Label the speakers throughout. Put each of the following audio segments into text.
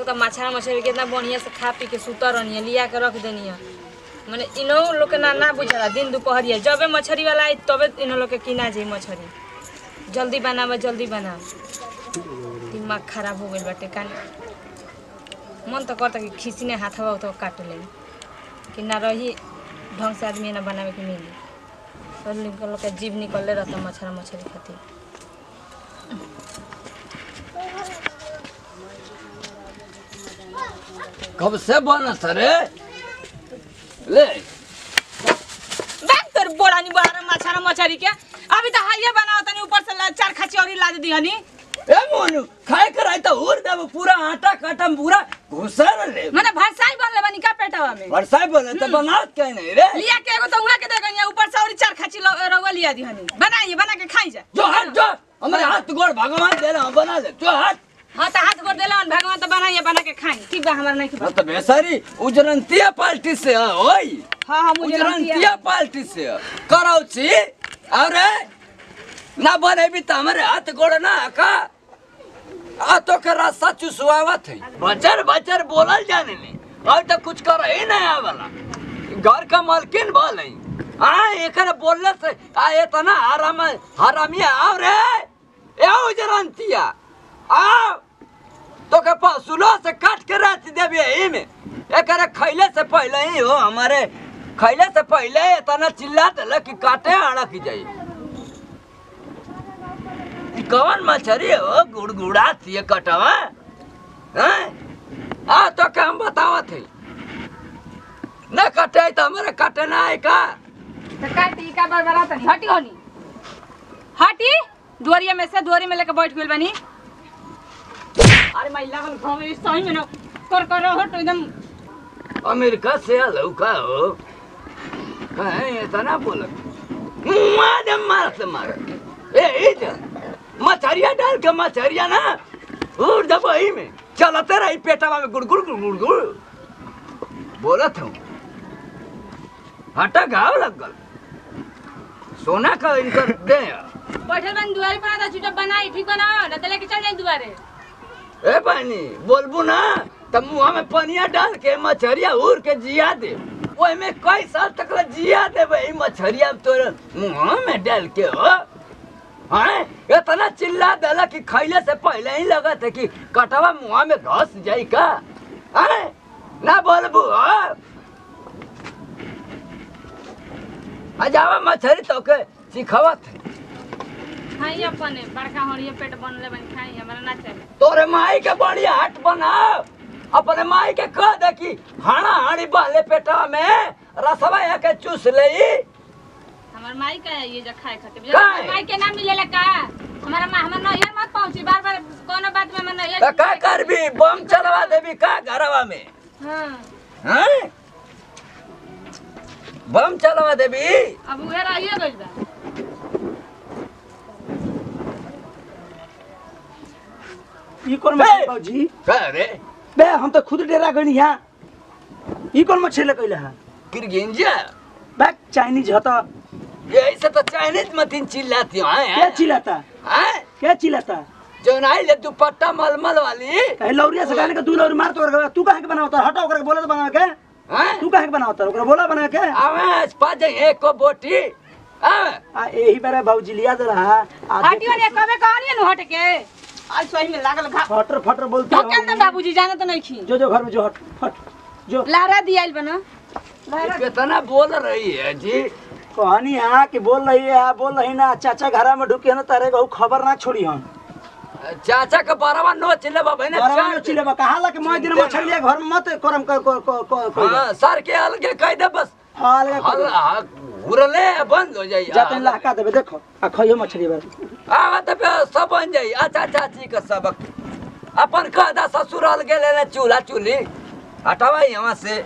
Speaker 1: लोग तो मछरा मछली कितना बढ़िया से खा पी के सुतर रहनी लिया के रख देनी मैंने इनो लोग के ना ना बुझला, दिन दोपहरिया जबे मछरी वाला आई तबे इन लोग के किना जाई मछरी। जल्दी बनावा जल्दी बनावा दिमाग खराब हो गइल बाटे, कान मन तो करता कि ने हाथवा तो काट ले कि ना रही, ढंग से आदमी ना बनावे के मिली। तो निकल के जीभ निकलले रहता मछरा मछली खातिर।
Speaker 2: कब से बना सरे ले।
Speaker 1: बैग तोर बोला नहीं बोला मछरा मछरी के। अभी तो हाइये बनाओ तनी ऊपर से चार खाची और ला दी हनी।
Speaker 2: ए मोनू खाए कर तो उड़ देब पूरा आटा काटा में पूरा घुसर ले
Speaker 1: मैंने भरसाई बन ले बनी का पेटवा में?
Speaker 2: वर्षा बोले तो बनात कहीं नहीं रे।
Speaker 1: लिया के एगो तो उड़ा के दे गई ऊपर से और चार खाची रवा लिया दी हनी। बनाइए बना के खाई जा।
Speaker 2: जो हट जो। हमारे हाथ गोड़ भगवान दे रहा बना ले। जो हट
Speaker 1: हाँ तो हाथ गोड़ देला भगवान तो बनाइए बना के खाई ठीक बा हमारा नहीं
Speaker 2: ना
Speaker 1: खिला
Speaker 2: तो बेसारी उजरंतिया पार्टी से है ओई।
Speaker 1: हाँ हाँ मुझे
Speaker 2: उजरंतिया पार्टी से है करौची अरे ना बने भी तो हमारे हाथ गोड़ ना का? आ तो के रास्ता चुसवावत है। बचर बचर बोलल जाने नहीं और तो कुछ कर ही नहीं आवला। घर का मालकिन बोल है। आ एकर बोलने से आ ये तो ना हराम हरामिया आओ रे ए उजरंतिया। आओ तो के से काट के रात देबे यही में एकर खैले से पहले ही हो हमारे। खैले से पहले इतना चिल्ला देला कि काटे अड़क जाई। ई कौन मछरी हो? गुड़गुड़ा थी कटवा। आ तो के हम बतावत है न कटे तो हमारे कटे ना है का?
Speaker 1: तो काटी का बार बार तनी? हटी होनी। हटी? दुआरिया में से दुआरी में लेके बैठ गइल बनी। अरे महिला हम घाव सही में ना कर कर हट एकदम
Speaker 2: अमेरिका से लौका हो। कहीं इतना बोलत मार मार से मार। ए इधर। मछरिया डाल के मछरिया ना उड़ दबाई में। चलते रही पेटवा में गुड़ गुड़ गुड़ गुड़ गुड़। बोलत हूँ। हटा घाव लग गल सोना का इनकर दे।
Speaker 1: बैठल बनी दुआरी पर आधा चुटा बनाई ठीक बना। ना तो लेके चल जाई दुआरे।
Speaker 2: ए बहनी बोलबू ना, तब मुँह में पनिया डाल के, मछरिया उड़ के जिया दे। ओए में कई साल तक जिया दे भाई मछरिया तोर मुँह में डाल के हो? इतना चिल्ला देला कि खैले से पहले ही लगा था कि कटवा मुँह में घस जाई का। हाँ ना बोलबू हो अजावा मछरी तो के सिखवत
Speaker 1: खाई अपने बड़का हड़िया पेट बनले बनी खाई हमारा ना चाहिए
Speaker 2: तोरे माई के बढ़िया हट बनाओ अपने माई के कह दे कि हाड़ा हाड़ी बहले पेटवा में रसवा के चूस लई।
Speaker 1: हमार माई का ये जो खाए खातिर? माई के ना मिलेला का? हमारा माँ हमार नैहर मत पहुँची बार बार कोनो बात में हमार नैहर
Speaker 2: का करबी? बम चलवा देबी का घरवा में?
Speaker 1: हाँ।
Speaker 2: हैं? बम चलवा देबी?
Speaker 1: अब उहे रहिए गइल बा।
Speaker 3: ई कौन मछली बाबूजी
Speaker 2: का रे
Speaker 3: बे हम तो खुद डेरा गनी यहाँ ई कौन मछली लगैले है?
Speaker 2: किरगिंजा
Speaker 3: बैक चाइनीज़ ह त
Speaker 2: यही से तो चाइनीज़ मतीन चिल्लाती हो
Speaker 3: क्या
Speaker 2: हैं
Speaker 3: चिल्लाता?
Speaker 2: हैं
Speaker 3: क्या चिल्लाता?
Speaker 2: जो नाई ले दुपट्टा मलमल वाली।
Speaker 3: कहे लौरिया से गाने के दू लौरी मार तो तू काहे के बनावता? हटा ओकरा के बोले तो बना के।
Speaker 2: हैं
Speaker 3: तू काहे के बनावता? ओकरा बोला बना के।
Speaker 2: आवे पा जाए एक को बोटी
Speaker 3: आ यही बेरा बाबूजी लिया दे रहा आ
Speaker 1: हटी वाली कबे कहनी नु हट के आज सही में लागल घा
Speaker 3: फटर फटर बोलते हो।
Speaker 1: बाबूजी जाने तो नहीं खी
Speaker 3: जो जो घर में जो हट हट जो।
Speaker 1: लारा दियाइल बना।
Speaker 2: कितना बोल रही है जी।
Speaker 3: कहानी कि बोल रही है बोल रही ना चाचा घरा में ढुके ना तारे को खबर ना छोड़ी हम।
Speaker 2: चाचा के बराबर नो चिल्ले बाबा ने
Speaker 3: घरवा में चिले बा कहा ला कि मैं दिन मछली घर में मत करम कर को को को
Speaker 2: हाँ सर के अलगे कह दे बस।
Speaker 3: हाल
Speaker 2: हल उरले बंद हो जाई
Speaker 3: जाते लहका देबे देखो आ खइयो मछली बार
Speaker 2: आवा तो फिर सब बन जाई। अच्छा चाची का सबक अपन कह दा ससुर अलगे ले ले चूल्हा चूल्ही। हटावा यहाँ से।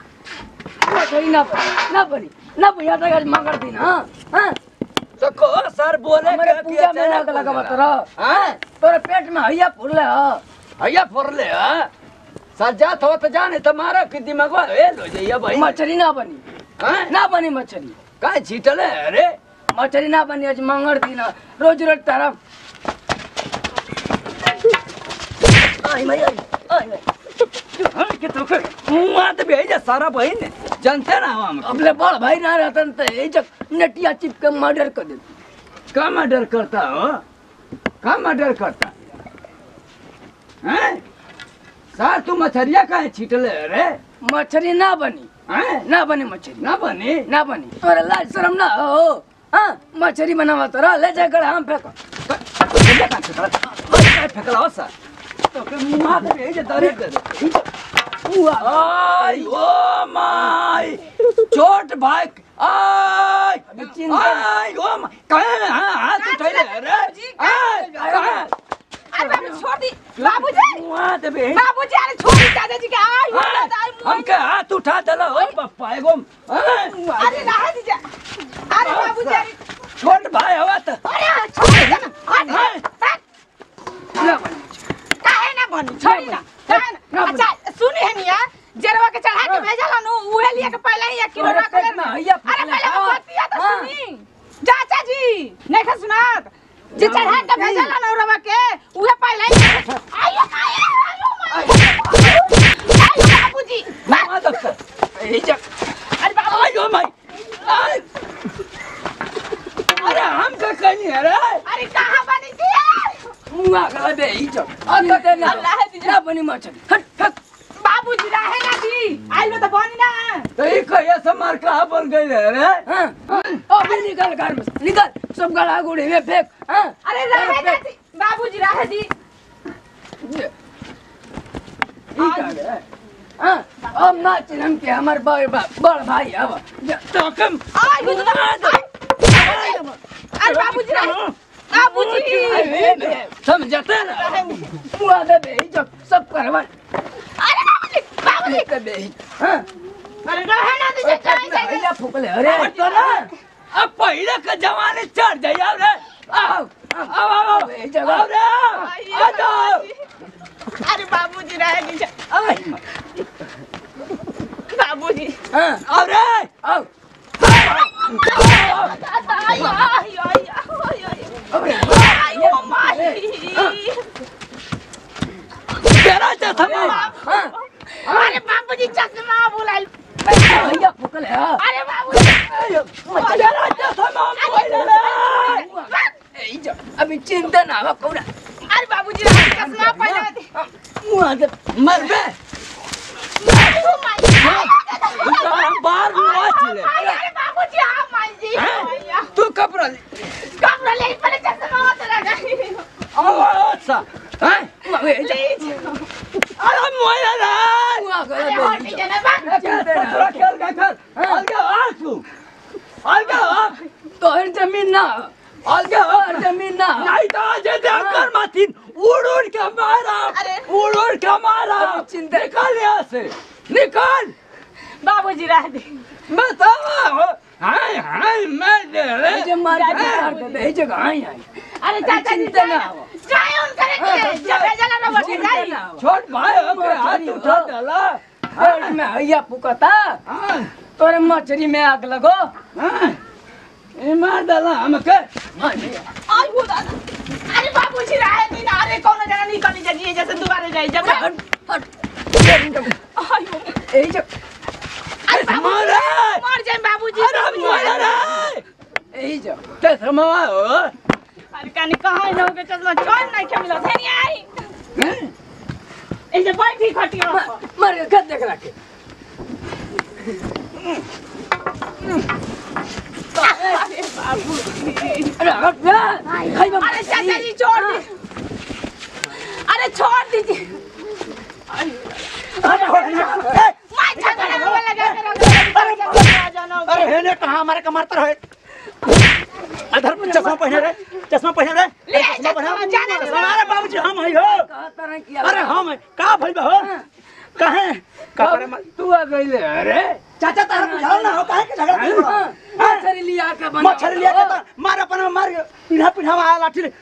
Speaker 4: कोई ना बनी ना बनी ना भैया तो आज मगर दिन हाँ? हाँ?
Speaker 2: तो को सर बोले
Speaker 4: हमारे
Speaker 2: क्या
Speaker 4: पूजा
Speaker 2: किया
Speaker 4: में लगा लगा बता
Speaker 2: हाँ?
Speaker 4: तोरे पेट में हैया फुरले हाँ?
Speaker 2: भैया फुरले हाँ? सजात हो तो जाने तुम्हारा कि दिमागवा हेल हो जाइए भाई।
Speaker 4: मछली ना बनी।
Speaker 2: हाँ?
Speaker 4: ना बनी मछली
Speaker 2: काहे छीटले अरे।
Speaker 4: मछली ना बनी आज मंगल दिन हाँ। रोज रोज तारा। आई मैं आई आई मैं
Speaker 2: हाँ, के तो के मुआ तो भेजा सारा बहन जानते ना हम?
Speaker 4: अपने बड़ भाई ना रहता तो ये जब नटिया चिप के मर्डर कर दे
Speaker 2: का मर्डर करता हो? का मर्डर करता? हैं? सार तू मछरिया काहे छीटले रे
Speaker 4: मछली ना बनी।
Speaker 2: हैं?
Speaker 4: ना बनी मछली
Speaker 2: ना बनी?
Speaker 4: ना बनी। तोरा लाज शर्म ना हो। हाँ मछली बनावा तो ले जाकर हम फेंको।
Speaker 2: फेकला? हो सा तो के मुआ तो भेजा दरे दे दे आई ओ माय। चोट भाई आई आई ओ माय। कहाँ हाँ? हाथ उठाइले रे आई
Speaker 1: अरे बाबू छोड़ दी बाबूजी
Speaker 2: मुआ भेजा
Speaker 1: बाबूजी अरे छोड़ दी दादाजी के आई दादा आई
Speaker 2: हमके हाथ उठा देला पप्पा एगो
Speaker 1: अरे रहा दीजिए अरे बाबूजी अरे
Speaker 2: भाई हवा त
Speaker 1: अरे छोड़ दे ना अरे
Speaker 4: ना
Speaker 1: काहे ना बनी छोड़ी ना काहे ना अच्छा सुनी है निया जेरवा के चढ़ा के भेजला नु उहे लिए के पहले ही 1 किलो रख ले
Speaker 4: पेट में हैया
Speaker 1: अरे पहले बतिया तो। सुनी चाचा जी नहीं सुनात जे चढ़ा के। भेजला नु के उहे पहले ही आयो आयो आयो आयो बाबूजी।
Speaker 2: मामा दफ्तर।
Speaker 4: ये जब
Speaker 1: अरे बाबू।
Speaker 2: आयो माई। अरे हम का कहनी है रे?
Speaker 1: अरे कहाँ बनी थी?
Speaker 4: मुआ गला दे ये जब अरे ते ना।
Speaker 1: अल्लाह दीजिए।
Speaker 4: ना बनी मछली हट हट।
Speaker 1: बाबूजी रहे ना दी आइलो तो बनी ना
Speaker 2: तो ये कहिया से मार कहाँ बन गई रे रे?
Speaker 4: हाँ। हाँ, निकल घर में निकल। सब गला गुड़ी में फेंक। हाँ।
Speaker 1: अरे रहे ना दी बाबूजी रहे
Speaker 4: है हाँ। अब ना चिन्हम के हमार बड़ बड़ भाई अब जा-
Speaker 2: तो कम
Speaker 1: आई बुझ अरे बाबूजी रहे बाबूजी।
Speaker 2: समझते ना?
Speaker 4: मुआ दे दे जब सब करवा।
Speaker 1: अरे बाबूजी बाबूजी
Speaker 4: दे दे हाँ
Speaker 1: अरे रहे ना दी चाचा ऐसे
Speaker 4: भैया फूकले अरे
Speaker 2: तो ना अब पहले का जमाने चढ़ जाइए रे आओ आओ आओ आओ
Speaker 4: ये जगह
Speaker 2: आओ रे आ जाओ
Speaker 1: अरे बाबूजी रहे दी
Speaker 2: आई
Speaker 1: बाबूजी
Speaker 4: हाँ
Speaker 2: आओ रे
Speaker 4: आओ
Speaker 1: आयो आयो आयो
Speaker 4: अबे
Speaker 1: आयो माई
Speaker 2: तेरा चश्मा
Speaker 4: हाँ
Speaker 1: अरे बाबूजी चश्मा बुलाई
Speaker 4: भैया फूकले हाँ
Speaker 1: अरे बाबूजी
Speaker 2: तेरा चश्मा पहले रे
Speaker 4: ये जब अभी चिंता ना हो कौन
Speaker 1: अरे बाबूजी रहे चश्मा पहना दे
Speaker 4: मुआ दे
Speaker 2: मर बे
Speaker 1: आयो माई
Speaker 2: हम बाहर नाच ले
Speaker 1: अरे बाबूजी हाँ माई जी भैया
Speaker 2: तू कपड़ा ले
Speaker 1: कमरा ले पहले चश्मा उतारा गई
Speaker 2: अच्छा हैं
Speaker 4: मुआ ये जब
Speaker 2: अरे मोया रे
Speaker 4: मुआ
Speaker 1: अरे
Speaker 4: गला
Speaker 1: और
Speaker 4: दे
Speaker 1: नहीं जाना बा
Speaker 2: चिंता ना खेल का खेल अलगा आसू अलगा
Speaker 4: तो हर ज़मीन ना
Speaker 2: अलगा
Speaker 4: हर ज़मीन ना
Speaker 2: नहीं तो आज देवकर माथिन उड़ उड़ के मारा
Speaker 1: अरे।
Speaker 2: उड़ उड़ के मारा
Speaker 4: अभी चिंता-
Speaker 2: निकाल यहाँ से निकाल
Speaker 1: बाबूजी रह दे
Speaker 2: बतावा हो हाय हाय मैं दे रे
Speaker 4: ये जब मार के मार दे ये जगह आई आई
Speaker 1: अरे चाचा जी
Speaker 4: चिंता ना हो
Speaker 1: जाए उन करे के जब भेजला ना बटे
Speaker 4: चिंता
Speaker 1: जाई
Speaker 4: ना हो
Speaker 2: छोट भाई हो के हाथ
Speaker 4: मछली
Speaker 2: उठा
Speaker 4: हो।
Speaker 2: डाला
Speaker 4: पेट में हैया
Speaker 2: हाँ,
Speaker 4: तोरे मछली में आग लगो।
Speaker 2: मार हमके।
Speaker 4: हाँ
Speaker 1: आई हो दादा। अरे बाबूजी रह दे ना अरे कौन जगह निकल जाइए जैसे दोबारा जाई जब
Speaker 4: हट हट।
Speaker 1: आई हो
Speaker 4: ये जब
Speaker 1: अरे बाबू
Speaker 2: मारे
Speaker 1: मर जाए बाबूजी
Speaker 2: अरे मोया रे
Speaker 4: ये जब
Speaker 2: ते समावा हो
Speaker 1: अरे कानी कहाँ न होके चश्मा चल नहीं के मिला थे नहीं आई।
Speaker 2: हैं?
Speaker 1: ऐसे बैठी खटिया।
Speaker 4: मार मार के देख रखे
Speaker 1: अरे
Speaker 4: अरे
Speaker 1: अरे चाचा जी छोड़ दी। अरे छोड़ दीजिए।
Speaker 3: अरे हो अरे कहाँ हमारे कमार रहे अधर पर चश्मा पहने रे चश्मा पहने रे
Speaker 1: ले,
Speaker 3: चश्मा पहने। हमारे बाबूजी हम है हो। अरे हम है। का भइल बा हो। कहे कपड़े में
Speaker 2: तू आ गई ले अरे
Speaker 3: चाचा तारा बुझाओ ना हो काहे के झगड़ा कइल बा?
Speaker 4: लिया के बना
Speaker 3: मच्छर लिया के तो मार अपन में मार पिन्हा पिन्हा आ लाठी ले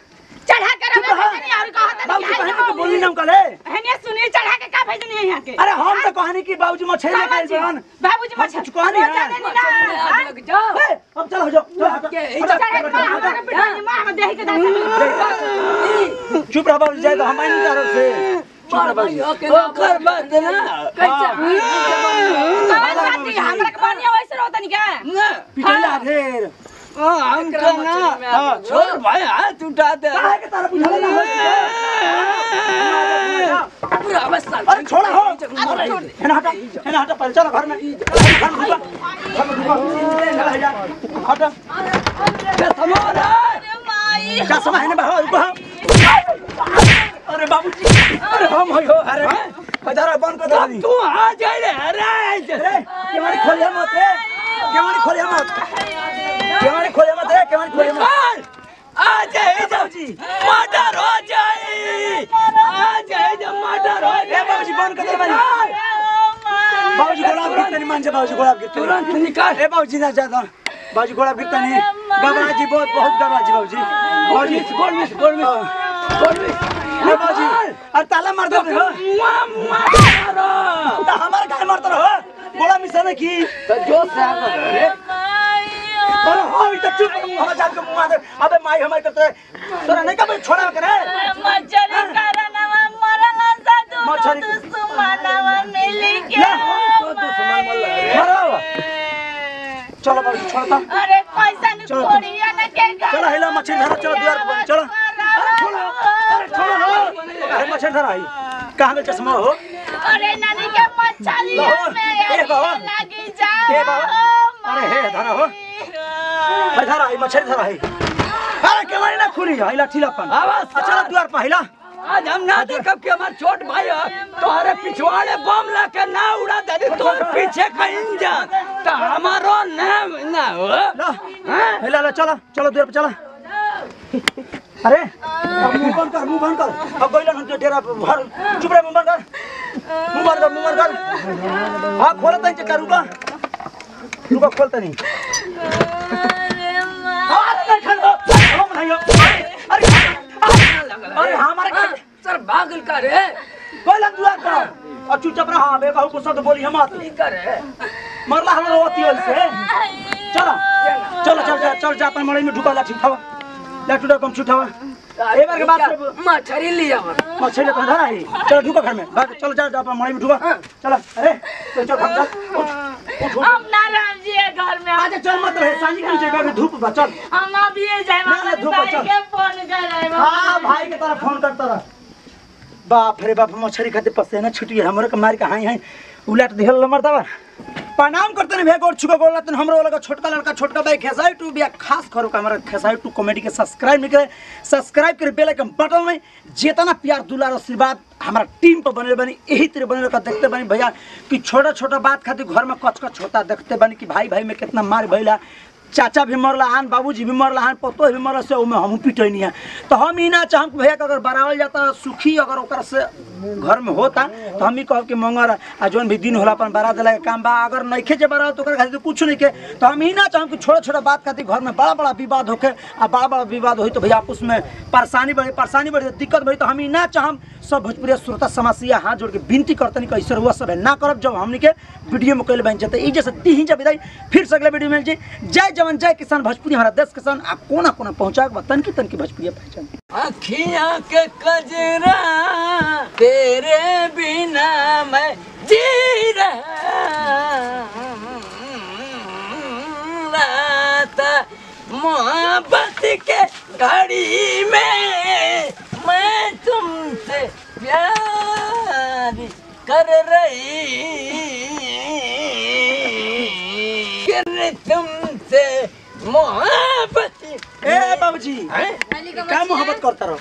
Speaker 1: चढ़ा कर
Speaker 3: चुप रहा
Speaker 1: नहीं और कहा था
Speaker 3: बाबूजी
Speaker 1: कि
Speaker 3: के बोली ना कले
Speaker 1: हने सुनिए चढ़ा के का भेजनी है यहाँ के
Speaker 3: अरे हम तो कहनी कि बाबूजी मछली लेके आइल बहन
Speaker 1: बाबूजी
Speaker 3: हम
Speaker 1: मछली
Speaker 3: कहनी है।
Speaker 1: नहीं
Speaker 4: में लग जाओ
Speaker 3: ए, चलो जाओ चलो,
Speaker 4: के
Speaker 1: के माँ माँ हम के
Speaker 3: चुप रह बाबूजी जाए तो हम नहीं
Speaker 4: हो के ना
Speaker 2: ओकर बात ना।
Speaker 4: कैसे
Speaker 1: काहे हमरा के बढ़िया वैसे रहता नहीं का
Speaker 2: ना
Speaker 3: पिटला ढेर।
Speaker 2: हाँ, हम
Speaker 4: एकरा
Speaker 2: ना
Speaker 4: मछली में आ
Speaker 2: हाँ, छोड़ भाई हाथ उठा दे।
Speaker 3: काहे के तारा बुझाला ना
Speaker 4: पूरा अवस्था
Speaker 3: अरे छोड़ा हो। हेना हटा हेना हटा पहले चलो घर में। घर में ढुका घर में ढुका चला हटा
Speaker 2: बे समारा
Speaker 1: माई।
Speaker 3: क्या समय है? ना बाहर रुको अरे बाबूजी अरे हम हो अरे इधर बंद कर दो
Speaker 2: तू आ जाए रे अरे
Speaker 3: अरे केवाड़ी खोलिया मत रे केवाड़ी खोलिया मत केवाड़ी खोलिया मत रे केवाड़ी खोलिया मत
Speaker 2: निकाल आ जाए बाबूजी मर्डर हो जाए आ जाए जब मर्डर हो
Speaker 3: ए
Speaker 2: जाए
Speaker 3: बाबूजी बंद कर दे बाबूजी बाबूजी गुलाब गिरते नहीं मान जा बाबूजी गुलाब गिरते
Speaker 2: तुरंत निकाल
Speaker 3: ए बाबूजी ना ज़्यादा बाबूजी गुलाब गिरते नहीं गबरा जी बहुत बहुत गबरा जी बाबूजी बाबूजी
Speaker 2: गोल मिस गोल मिस गोल मिस
Speaker 3: ए बाबूजी अरे ताला मार दे। हो
Speaker 2: मुआ मुआ मारो।
Speaker 3: तो हमारे गाय मारता रहो बोला मिसा ने की
Speaker 2: तो जोश से आ रे।
Speaker 3: अरे हाँ इतना चुप हम जान के मुँह दे। अबे माई हमारे करते तोरा नहीं कभी छोड़ा करे
Speaker 1: मच्छरी कारणवा मरला सा तू दुश्मनवा मिली के
Speaker 3: ले,
Speaker 2: तो दुश्मन मल्ला रे।
Speaker 3: चलो बाबूजी छोड़ता।
Speaker 1: अरे पैसा न
Speaker 3: चलो।
Speaker 1: कोड़िया न के
Speaker 3: चलो हिला मछली धरो चलो द्वार पर चलो। अरे छोड़ो। हो। धरा ही। कहाँ में चश्मा हो?
Speaker 1: अरे नानी के मच्छरी
Speaker 3: लाहौर।
Speaker 1: में
Speaker 3: ए बाबा।
Speaker 1: लगी
Speaker 3: ए बाबा। अरे हे धरा हो। धरा ही मछली धरा ही। अरे केवाड़ी ना खुली है हिला ठीलापन।
Speaker 2: आवाज़।
Speaker 3: आ, चलो द्वार पर
Speaker 2: आज हम ना देखब कि हमार छोट भाई है। तोहरे पिछवाड़े बम ला के ना उड़ा दे तोर पीछे का इंजन। तो हमारो नाम ना हो।
Speaker 3: ला।
Speaker 2: हाँ?
Speaker 3: ला चलो चलो द्वार पर चलो। अरे अब मुँह बंद कर मुँह बंद कर। अब गइलन हम डेरा भर चुप रहे मुँह बंद कर। मुँह बंद कर मुँह बंद कर। हाँ खोला तई चक्कर रुका रुका खोलता नहीं। अरे नहीं खेल दो हम नहीं हो अरे अरे अरे हमारे
Speaker 4: हाँ, सर भागल का रे।
Speaker 3: गइलन द्वार पर और चुपचाप रहा बे कहू को शब्द बोली हम आती।
Speaker 4: करे।
Speaker 3: मरला हम रोती से। चलो चलो चल जा चल जा अपन मड़ई में ढुका ला ठीक हवा लाटू डा कम छुटावा एक बार के बाद सब
Speaker 4: मछली लिया
Speaker 3: मछली तो धरा ही चलो ढुका घर में। भाग चलो जा जा अपन मड़ई में ढुका चलो अरे चल चल भाग चल उठ उठ उठ।
Speaker 1: हम ना राम जी के घर में।
Speaker 3: आजा चल मत रहे। सांझी के जगह में धूप बा चल।
Speaker 1: हम जाए
Speaker 3: ना,
Speaker 1: हमारे
Speaker 3: धूप
Speaker 1: भाई के फ़ोन करे
Speaker 3: हाँ भाई के तरफ़ फ़ोन करता रह। बाप रे बाप मछली खाते पसेना छुटी हमरे के मार के हाई हाई उलट दिहल नंबर दवा। प्रणाम करते ने भेगोर छुको बोला तुम हमारे वाला छोटका लड़का, छोटका भाई खेसाई टू बिया खास करो हमारा खेसाई टू कॉमेडी के सब्सक्राइब नहीं करे। सब्सक्राइब कर बेल आइकन बटन में। जितना प्यार दुलार आशीर्वाद हमारा टीम पर बने बनी यही तरह बने रखा देखते बनी। भैया, कि छोटा छोटा बात खातिर घर में कच कच होता, देखते बनी कि भाई भाई में कितना मार भैला चाचा भी मरला हन बाबूजी भी मरला हन पतो भी मरल से ओमे हमहू पिटैनी है। तो हम ही ना चाहम कि भैया अगर बरावल जाता, सुखी अगर ओकर से घर में होता तो हम ही कहब कि मंगर आ जौन भी दिन होला अपन बरा दिला काम बा, अगर नइखे जे बरा तो ओकर खातिर कुछ नहीं के तो हम ही चाहम कि छोटा छोटा बात खातिर घर में बड़ा बड़ा विवाद होके आ बड़ा बड़ा विवाद होई तो भैया आपस में परेशानी बढ़े परेशानी बढ़े, दिक्कत बढ़ी तो हम ही ना चाहम सब भोजपुरी श्रोता समासिया हाथ जोड़ के विनती करतनी कि ऐसे हुआ सब ना करब, जब हमनी के वीडियो में कैले बन जाते। ई जैसे ती ही जब विदाई। फिर से अगले वीडियो में जी। जय जवान, जय किसान। भोजपुरी हमारा देश किसान। आ कोना कोना पहुँचा के तन की तन की भोजपुरी पहचान।
Speaker 2: अखियाँ के कजरा तेरे बिना मैं जी रहा। मोहब्बत के घड़ी में प्यार कर रही। कर तुमसे मोहब्बत
Speaker 3: ए बाबूजी। क्या मोहब्बत करता रहो?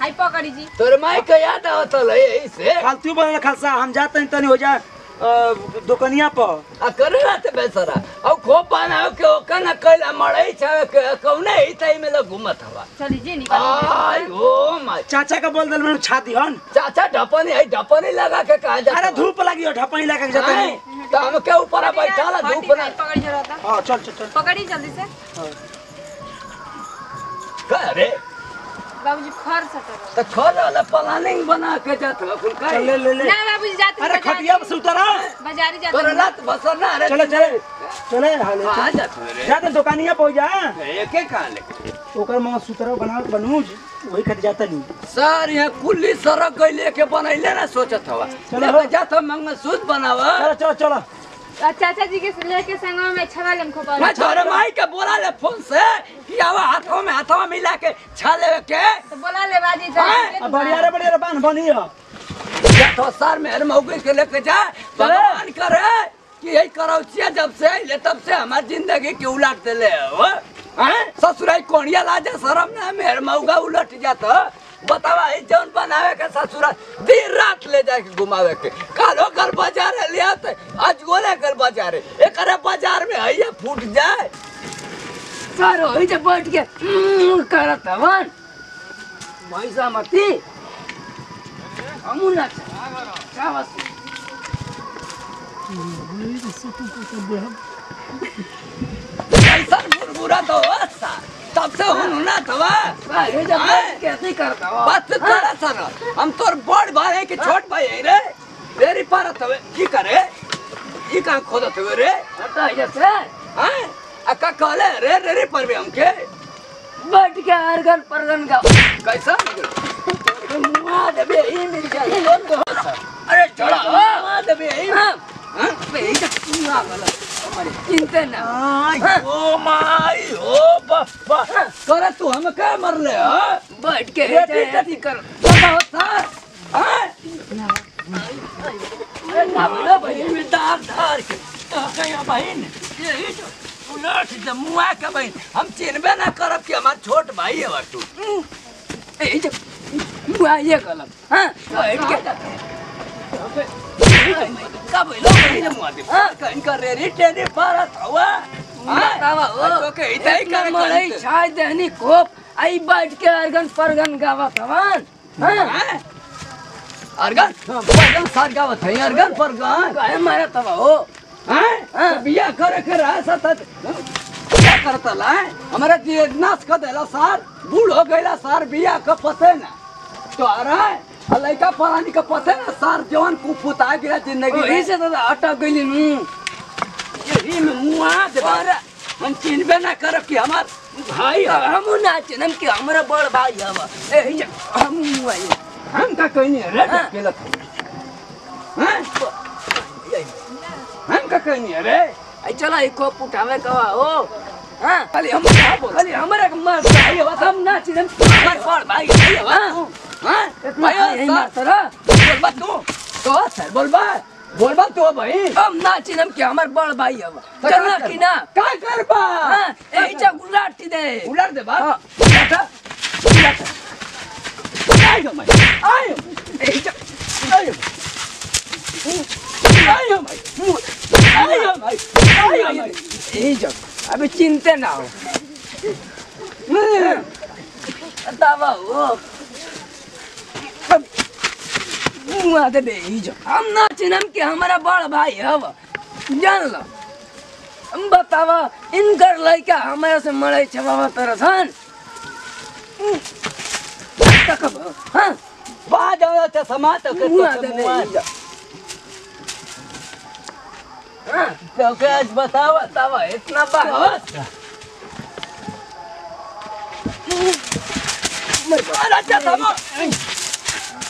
Speaker 1: हाई पकड़ी जी
Speaker 2: तोर माई का याद आवत ल ऐसे।
Speaker 3: फालतू बोले खालसा हम जाते हैं तनी हो जा। दुकनिया पर।
Speaker 2: आ करे रहते बेसरा अब खो पाना हो के ओका न कैला मड़ई छावे के कौने ही तई में ल घुमत हवा।
Speaker 1: चली जी निकल
Speaker 2: आय ओ माय।
Speaker 3: चाचा का बोल दिल मैंने छाती हन।
Speaker 2: चाचा ढपनी है ढपनी लगा के कहा जाता
Speaker 3: अरे धूप लगी हो ढपाई लगा के जाते
Speaker 2: हैं?
Speaker 3: हैं।
Speaker 2: तो हम के ऊपर बैठा ला धूप ना।
Speaker 1: पकड़ी ज़रूरत
Speaker 3: हाँ चल चल चल।
Speaker 1: पकड़ी जल्दी से।
Speaker 2: करे
Speaker 1: बाबूजी खर सटर
Speaker 2: तो खोल वाला प्लानिंग बना के जात हो कुल
Speaker 3: चल ले ले ले।
Speaker 1: ना बाबूजी जाते
Speaker 3: अरे खटिया पे से उतर।
Speaker 1: बाजारी जाते।
Speaker 2: तोर रात बसर ना रे।
Speaker 3: चले चले। चले हाले
Speaker 2: आ जात रे
Speaker 3: जाते दुकानिया पे हो जा।
Speaker 2: एक एक कहाँ ले।
Speaker 3: ओकर ममा सुतरा बना बनूज वही खातिर जाता नहीं।
Speaker 2: सर यहाँ कुल्ली सड़क गई लेके बनैले ना सोचत हवा।
Speaker 3: चलो।
Speaker 2: लेके जात मंगल सूत बनावा।
Speaker 3: चलो चलो चलो।
Speaker 5: चाचा जी के लेके संगवा में छवा लेम खोपा
Speaker 2: मैं तोरे माई के बोला ले फ़ोन से कि आवा हाथों में हाथों मिला के छा लेवे के।
Speaker 5: तो बोला ले बाजी
Speaker 2: हैं?
Speaker 3: अब बढ़िया रे बढ़िया रे बाँध बनियो
Speaker 2: या तो सर मेरे मौके के लेके जा। भगवान करे कि यही करौचिया जब से अइले तब से हमार ज़िंदगी के उलट देले हो। हैं? ससुराई कोणिया लाजा शरम ना मेरे मौका उलट जात। बतावा जौन बनावे के ससुरा दिन रात ले जाके घुमावे के कालो कल बाज़ार लिया त आज गोले कल बाज़ार एकरे बाज़ार में हैया फूट जाए
Speaker 4: सारो ही जब बैठ के हम्म, करत हवन भैसा मती हमू ना चावस
Speaker 2: कैसा बुरबुरा तो सा तब से हुनुना तवा।
Speaker 4: सारो जब ही? करत हवन
Speaker 2: बात तो तोरा सर हम तोर बड़ भाई है कि छोट भाई है रे। तेरी पारत हवे की करे? ई का खोदत हवे रे?
Speaker 4: हटा जैसे
Speaker 2: हैं? अक्का कहले रे रे रे पर भी हमके।
Speaker 4: बैठ के अरगन परगन का
Speaker 2: कैसा
Speaker 4: मुआ दबे ही मिल जाए
Speaker 2: अरे चढ़ा माँ दबे ई
Speaker 4: हाँ?
Speaker 2: हाँ?
Speaker 4: यही तो मुआ हमारे चिंता ना
Speaker 2: ओ माई ओ बाबा करे तू हम का मरले हाँ
Speaker 4: बैठ के
Speaker 2: रे
Speaker 4: ऐसे ऐसे कर
Speaker 2: बताओ सर हैं अरे ना भाई में दार धार के कहीं बहन ये जो उलट जमुआ के बहन हम चिन्हबे ना करब कि हमार छोट भाई है तू
Speaker 4: तो मुआ ये गलत हाँ बैठ के
Speaker 2: के।
Speaker 4: छाय कोप आई बैठ के अरगन परगन हाँ
Speaker 2: हैं? अर्गन अर्गन सार गावत है अर्गन पर गान
Speaker 4: काहे मारा तवा हो
Speaker 2: हैं बिया करे के रहा सतत क्या करता ला हमारा नाश कर देला सार बूढ़ हो गईला सार बिया का पते ना तो आ रहा है लड़का परानी का पते ना सार जवान कुपुत आ गया ज़िंदगी
Speaker 4: वही
Speaker 2: में।
Speaker 4: से तो अटक नु।
Speaker 2: यही में मुआ दे बारा हम चिन्हबे ना करब कि हमार भाई है।
Speaker 4: हम नाच नम के हमरा बड़ भाई हवा ए ही हम मुआई
Speaker 2: हम का कहनी है रे
Speaker 4: हाँ।
Speaker 2: केलत हैं? हम का कहनी है रे
Speaker 4: आई चला ई कोप उठावे कवा हो हाँ। खाली हम खाली हमरा के मार भाई हम नाच नम
Speaker 2: हमार बड़ भाई है।
Speaker 4: हाँ?
Speaker 2: बोलबा तो। बोलबा तू भाई।
Speaker 4: हम नाच नम के हमर बड़ भाई हवा चलना कि ना
Speaker 2: का करबा
Speaker 4: हाँ यही चा गुलाटी दे।
Speaker 2: उलट दे बा।
Speaker 4: हाँ।
Speaker 2: बैठा आयो मैं आयो
Speaker 4: यही चा।
Speaker 2: आयो आयो मैं आयो मैं आयो मैं
Speaker 4: यही जा अभी चिंता ना हो। हो। मुआ हम ना चिनम के हमारा बड़ भाई हव जान लो। हम बतावा इनकर लड़का हमारे से मरे छबावा तरह सन? तकब हाँ?
Speaker 2: बाज आवे ते समा तो के
Speaker 4: मुआ
Speaker 2: तो
Speaker 4: दे
Speaker 2: के
Speaker 4: बे
Speaker 2: मुआ
Speaker 4: ही जा। हाँ।
Speaker 2: तो के आज बतावा
Speaker 4: बतावा इतना बात
Speaker 2: अरे अच्छा समा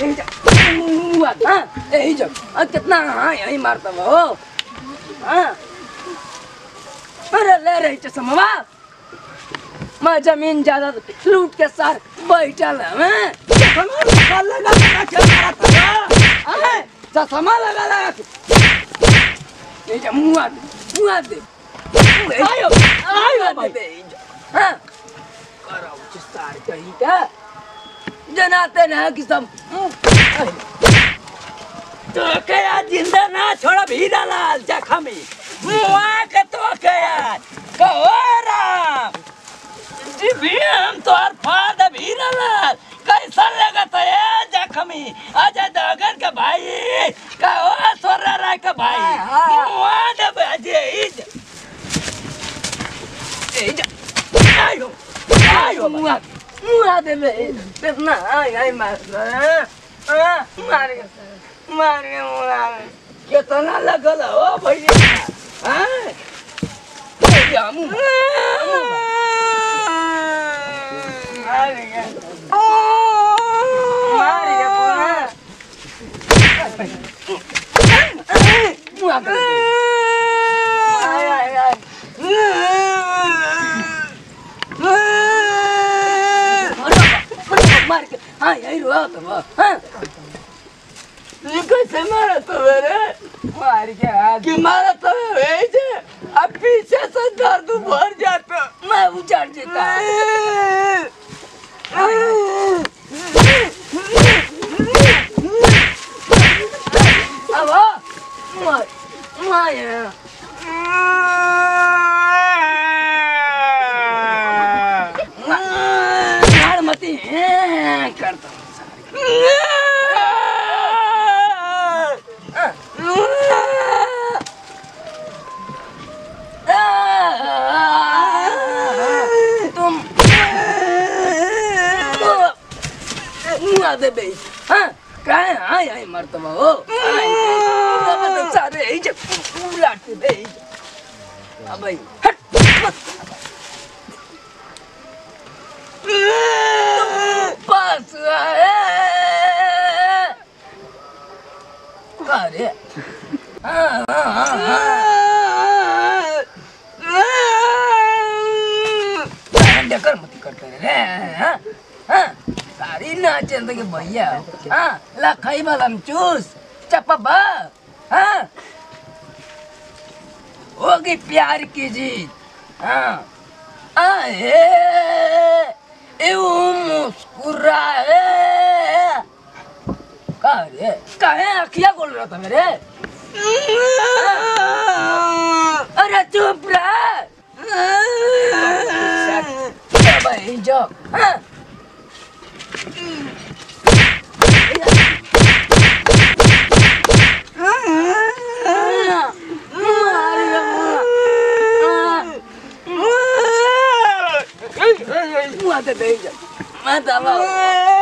Speaker 4: यही जा, हाँ। यही जा आ, कितना हाँ। यही मारता हो। हाँ अरे ले रही चश्मा मैं ज़मीन ज़्यादा लूट के सार बैठल है
Speaker 2: लगा लगा के क्या मारा चश्मा लगा लगा के
Speaker 4: यही जा मुआ दे मुआ दे
Speaker 2: आयो आयो भाई
Speaker 4: हाँ करो चिस्तार कहीं का जनाते ना कि सब।
Speaker 2: तो के यार ज़िंदा ना छोड़ा भीरा लाल जखमी। मुआ के तो के यार कहो राम। जी भी हम तो हर फाद भीरल कैसा लगा तो ये जखमी? अजय दगन के भाई। का ओ सोरा राय के भाई। वहाँ दे बजे इज़। इज़। आयो। आयो।
Speaker 4: मुआ मार मार
Speaker 2: कितना लगल हो भैया हैं भैया मुँह
Speaker 4: मार के हाँ यही रुआ तो वो। हाँ।
Speaker 2: कैसे मारा तो मेरे
Speaker 4: के हाथ
Speaker 2: कि मारा तो भेज अब पीछे से दर्द भर जाता।
Speaker 4: मैं उचड़ देता। अब मार। मार। दे बे। हाँ काय हाँ? यही मरतबा हो सारे यही जब उलाट दे। अब भाई, हट। पास आए। अरे हाँ हाँ हाँ हाँ। डकर मती करते रे। हाँ हाँ। सारी नाचे के भैया हाँ ला खाई बालम चूस चपा बा हाँ होगी प्यार की जीत हाँ आए मुस्कुराए कहा रे कहे अखिया बोल रहा था मेरे अरे चुप रहा भाई जो हाँ 我的妹子，我的
Speaker 1: 老婆。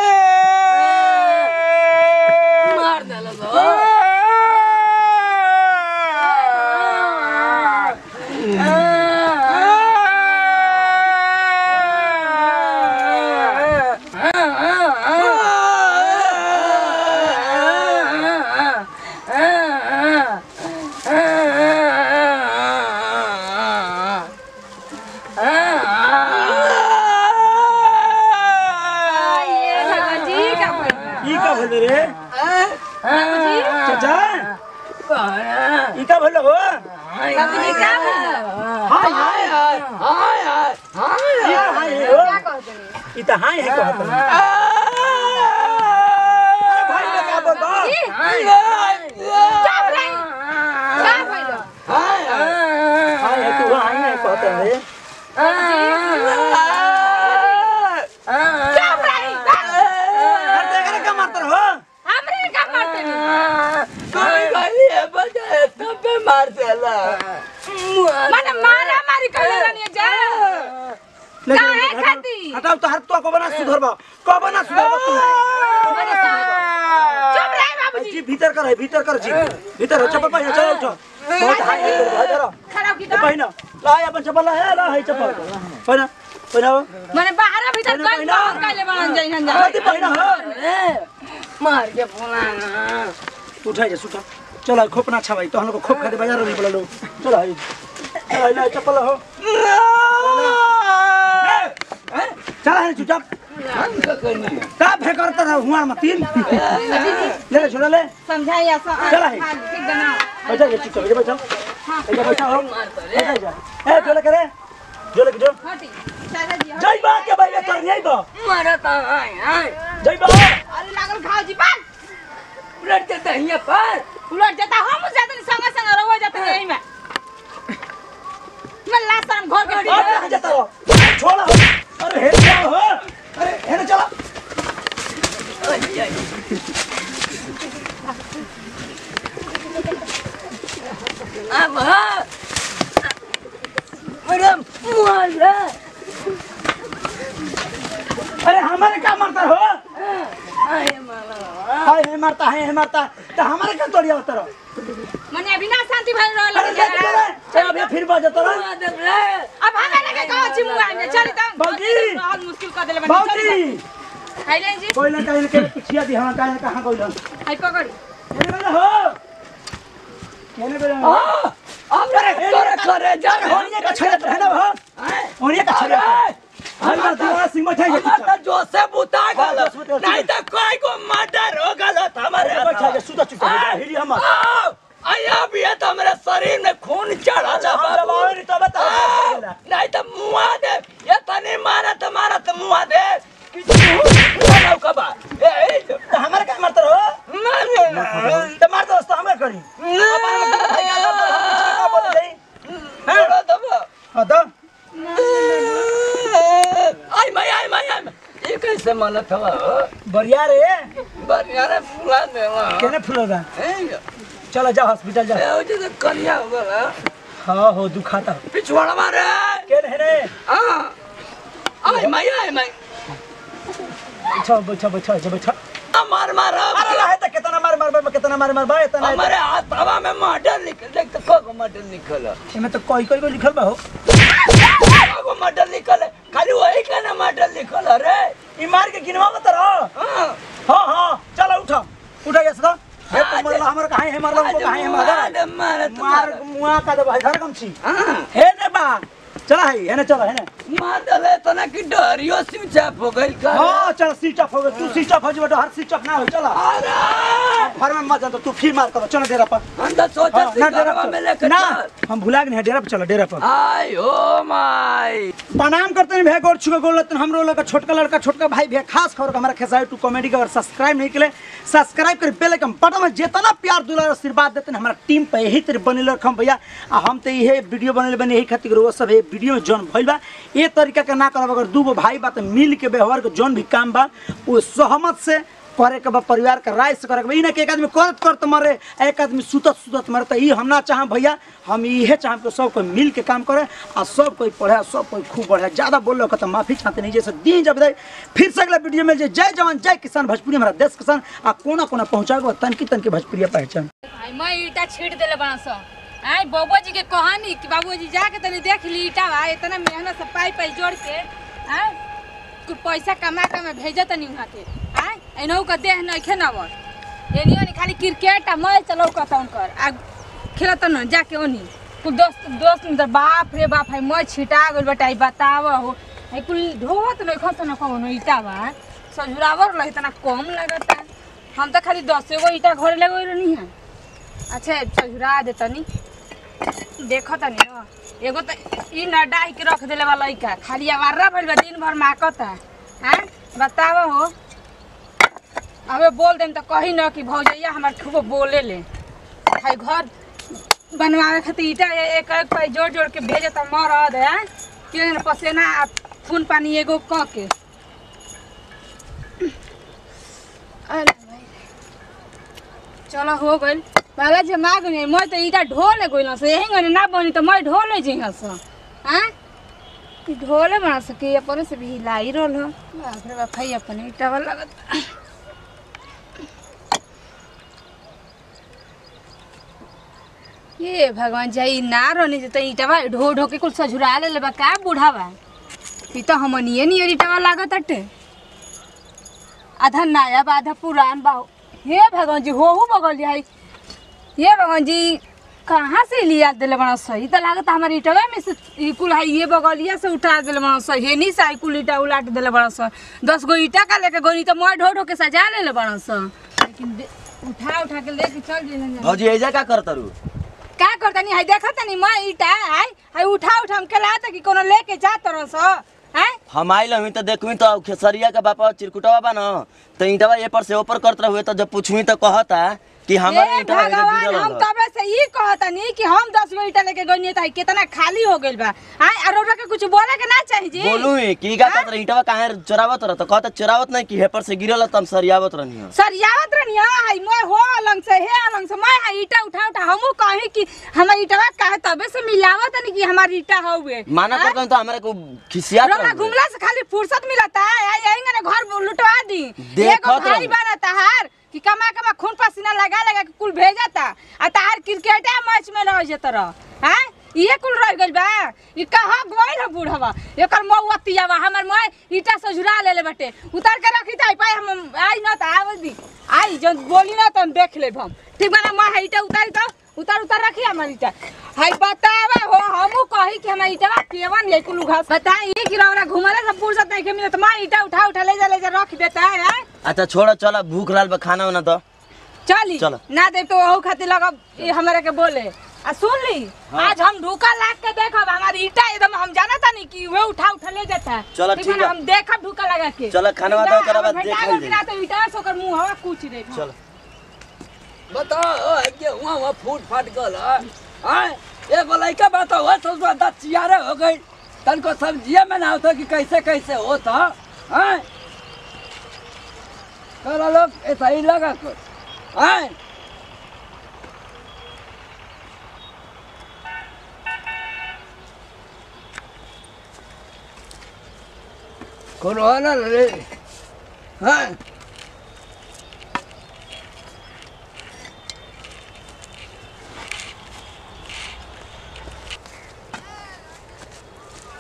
Speaker 1: के
Speaker 4: फुलाना
Speaker 3: उठाई जा. सुठा चलो खोपना अच्छा भाई तो हम लोग को खोप खाते बाज़ार में बोला लो. चलो आई. चलो ना चप्पल हो चला है चुपचाप का फेंक करता था हुआ में तीन ले ले छोड़ा ले.
Speaker 5: समझाइए
Speaker 3: चला है
Speaker 5: ठीक बनाओ
Speaker 3: बैठा जा चुपचाप बैठा बैठा बैठा हो. बैठा जा ए जोले करे. जोले के जो.
Speaker 5: हटी। चाचा जी
Speaker 3: जय बा के भाई कर नहीं बा
Speaker 4: मारा था हाय हाय
Speaker 3: जय बा
Speaker 5: अरे लागल घाव जी पान
Speaker 4: उलट देता है ये पर।
Speaker 5: उलट जाता हम जाते संग संग रहो जाते यही में। मैं लास्ट टाइम घर के
Speaker 3: कहाँ जाता हो? छोड़ा। अरे हे चलो हो। अरे हे चलो।
Speaker 4: अब हाँ। मुआवजा
Speaker 3: अरे हमारे क्या मारता हो?
Speaker 4: माला
Speaker 3: हाय हे मारता है हे मारता। तो हमारे क्या तोड़िया होता रहो
Speaker 1: मने अभी ना शांति भइल रहल
Speaker 3: अरे देख तो रे चल अभी फिर बजे तो रहो
Speaker 4: मुआवजा रे
Speaker 1: अब हमें लगे कहो छी मुआ में चल त! बहुत मुश्किल कर देले
Speaker 3: बाबूजी
Speaker 1: खाइले जी।
Speaker 3: कोई ना कहीं के पिछिया दी हाँ कहाँ कहाँ कोई ना।
Speaker 1: हाय पकड़
Speaker 3: केने बेला हो। केने बेला हो।
Speaker 2: अरे तोरे करे जा
Speaker 3: होनिया का छड़े है ना हो? होनिया का छड़े हम ना सिंह बैठा है।
Speaker 2: हमार तो जोसे बुता गल
Speaker 3: हाँ, जोसे बुता
Speaker 2: नहीं तो कोई को मर्डर हो गल हमारे
Speaker 3: बैठा है सुता चुका है। हिली हम
Speaker 2: आया भी है तो हमारे शरीर में खून चढ़ा
Speaker 3: अच्छा हम दबाओ तो बता।
Speaker 2: नहीं तो मुआ दे। ये तने मारा तो तो मुआ दे। किसी को बा ए ए जो,
Speaker 3: तो हमारे क्या मारता रहो
Speaker 2: मारे
Speaker 3: तो मार दोस्त हमें करी
Speaker 2: छोड़ो दबो
Speaker 3: हाँ तो
Speaker 2: आई मैं आई मैं आई मैं। हवा हो
Speaker 3: बढ़िया रे।
Speaker 2: बढ़िया रे फुला दे वहाँ
Speaker 3: केने
Speaker 2: ए जो,
Speaker 3: चलो जा हॉस्पिटल जा।
Speaker 2: ए वो जो तो कन्या हो गला
Speaker 3: हाँ हो दुखाता
Speaker 2: पिछवाड़ा मारे
Speaker 3: केन है रे?
Speaker 2: हाँ आई मैं आई मैं
Speaker 3: अच्छा बैठा बैठा बैठा
Speaker 2: मार मार
Speaker 3: अरे रहे तो कितना मार मार मार कितना मार मार बा इतना
Speaker 2: हमारे हाथ हवा में मर्डर निकल देख तो को मर्डर निकल
Speaker 3: इसमें तो कोई कोई को लिखल बा हो।
Speaker 2: को मर्डर निकल खाली वही का ना मर्डर निकल रे।
Speaker 3: ई मार के गिनवा मत रहो
Speaker 2: हाँ
Speaker 3: हाँ हाँ चलो उठो उठा गया सदा हे तो मरला हमर कहाँ है मरला हमको कहाँ है मरला
Speaker 2: मार
Speaker 3: मार मुआ का दे भाई घर कम छी
Speaker 2: हाँ
Speaker 3: हे ने बा चला है है ने चला है ने?
Speaker 2: मार दले तो ना डरियो स्विच ऑफ़ हो गइल का
Speaker 3: हाँ चल स्विच ऑफ़ हो गया तू स्विच ऑफ़ हो जब हर स्विच ऑफ़ ना हो चला।
Speaker 2: अरे!
Speaker 3: घर में मत जा तो तू फिर मार कर चलो डेरा पर।
Speaker 2: हम तो सोचा
Speaker 3: हाँ, ना डेरा
Speaker 2: में लेकर
Speaker 3: पर ना हम भुला गए डेरा पर चलो डेरा पर।
Speaker 2: आय ओ माय।
Speaker 3: प्रणाम करते हैं भैया गोर छुके गोल हम लोग का छोटका लड़का छोटका भाई भैया खास खबर हमारा खेसारी टू कॉमेडी का अगर सब्सक्राइब नहीं करे सब्सक्राइब कर बेल आइकन बटन में जितना प्यार दुलार आशीर्वाद देते हैं हमारा टीम पे यही तरह बने रखम भैया। हम तो यही वीडियो बनले बने यही खातिर वो सब ये वीडियो में जौन भइल बा। ये तरीका के ना करब, अगर दू भाई बा तो मिल के व्यवहार के जौन भी काम बा वो सहमत से करे के बा, परिवार के राय से करे के ना कि एक आदमी करत करत मरे, एक आदमी सुतत सुतत मरे तो ई हम ना चाह भैया, हम इहे चाहब कि सब कोई मिल के काम करे, आ सब कोई पढ़े सब कोई खूब बढ़े। ज़्यादा बोल रहे तो माफ़ी चाहते नहीं, जैसे दी जब दे फिर से अगला वीडियो में जे जय जवान, जय किसान, भोजपुरी हमारा देश किसान, आ कोना कोना पहुंचाएगा तनकी तनकी भोजपुरी पहचान
Speaker 1: छीट देले सो। आई बाबू जी के कहानी कि बाबूजी जाके तनी देख ली बा इतना मेहनत से पाई पाई जोड़ के आई कुछ पैसा कमा कमा भेज तनी वहाँ के आई एनहु का देह नहीं खे नवर एनियो नहीं खाली क्रिकेट आ मैच चलो कहता उनकर आ खेलत न, जाके ओनी। कुल दोस्त दोस्त मित्र बाप रे बाप है मैं छिटा गइल बटा बताव हो। है कुल ढोवत नहीं खत न कौनो बा। सजुरावर लही तना कम लगता। हम तो खाली दस गो ईटा घर ले गइल नहीं है अच्छा सजुरा दे तनी। देख तनी न एगो त ई न डाही के रख देले वाला लइका खाली आवारा भइल बा दिन भर माकता हैं बताव हो। अबे बोल देम त कही न कि भौजैया हमार खूब बोले ले भाई घर बनवावे खातिर ईटा एक एक पाई जोड़ जोड़ के भेजे त मरद है के न पसेना आ खून पानी एगो क। के चलो हो गइल। पहले जे माग गइल मैं तो ईटा ढोले गइल से यही गने ना बनी तो मैं ढोले जिंगा से हैं ई ढोले बना सके अपने से भी हिलाई रोल हो बाप रे बाप है अपने ईटा वाला लगत ये भगवान जी ना रहने जे तो ईटवा ढो ढो के कुल सझुरा ले लेबा का बूढ़ावा ई तो हमनिए नहीं ईटवा लागत अटे आधा नया बा आधा पुरान बा हे भगवान जी हो बगल जाई ये भगवान जी कहाँ से लिया दिले बना सही? तो लागत हमारे ईटवा में से ई कुल है ये बगलिया से उठा दिले बना सही। हे नहीं से आई कुल ईटा उलाट दिले बना स दस गो ईटा का लेके गोनी तो मैं ढो ढो के सजा ले ले बना स लेकिन उठा उठा के लेके चल जेल
Speaker 6: भौजी ऐजा का कर तरू
Speaker 1: का करतनी है देखत तनी मैं ईटा आई आई उठा उठा हम के लात कि कोनो लेके जा तरस हैं
Speaker 6: हम आइल हमी तो देखमी तो खेसरिया का बापा चिरकुटवा बा न। तो ईंटवा ए पर से ऊपर करत रहुए तो जब पूछमी तो कहता कि हमारे
Speaker 1: हे
Speaker 6: ईटा
Speaker 1: भगवान हम
Speaker 6: ह।
Speaker 1: तबे से ई कहतनी कि हम दस गो ईटा लेके गइनी त कितना खाली हो गइल बा। हाँ अरोरा के कुछ बोले के ना चाहिए जी।
Speaker 6: बोलू ही कि का कहत रही ईटवा काहे चोरावत रह तो कहत चोरावत नहीं कि हेपर से गिरल ह, तम सरियावत रहनी ह।
Speaker 1: सर यावत रहनी हाय मोय हो अलंग से हे अलंग से मैं ईटा उठा उठा हमहू कहे कि हमर ईटवा काहे तबे से मिलावत नहीं कि हमार ईटा हउए?
Speaker 6: माना
Speaker 1: हाँ?
Speaker 6: करत तो हमारे को खिसियात
Speaker 1: रोला घुमला से खाली फुर्सत मिलता है ने घर लुटवा दी।
Speaker 6: देखत
Speaker 1: एगो भाई। बनता हार। कि कमा कमा खून पसीना लगा लगा के कुल भेजता। आ तार क्रिकेट मैच में रह जत रह ये कुल रह गइल बा। ई कहा गोइल ह बूढ़वा एकर मौवतिया बा हमर मोय ईटा से झुरा लेले बटे। उतार के रखी ताई पाई हम आई न त आव दी। आई जब बोली ना त हम देख लेब हम। ठीक बा ना मैं ईटा उतारी तो उतार उतार रखी हमर ईटा। हाय बतावा हो हमू कही कि हमर ईटा केवन ये कुल घास बताई कि रौरा घुमले से फुर्सत नहीं के मिलत? मैं ईटा उठा उठा ले जा ले जा रख देता है
Speaker 6: अच्छा छोड़ चल भूख लाल बा खाना वाना तो
Speaker 1: चली। ना दे तो वहू खातिर लगब ई हमरा के बोले। आ सुन ली। हाँ। आज हम ढूका लाग के देखब हमारी ईटा एकदम हम जाना था नहीं कि वे उठा उठा ले जाता।
Speaker 6: चलो,
Speaker 1: ठीक बा। हम देखब ढूका लगा के।
Speaker 6: चलो, खाना वाना ओकरा बाद
Speaker 1: भेटा
Speaker 6: देखल
Speaker 1: गो
Speaker 6: जाई।
Speaker 1: कि ना तो ईटा से ओकर मुँह हवा कुछ दे
Speaker 6: चल।
Speaker 2: बताओ के वहाँ वहाँ फूट फाट गल हाँ? एगो लड़का बताओ हो तो उसका दस चियारे हो गई। तनको सब्जिया में ना होता कि कैसे कैसे होता हाँ कल लोग ऐसा ही लगा कर हाँ? कोरोना रे हाँ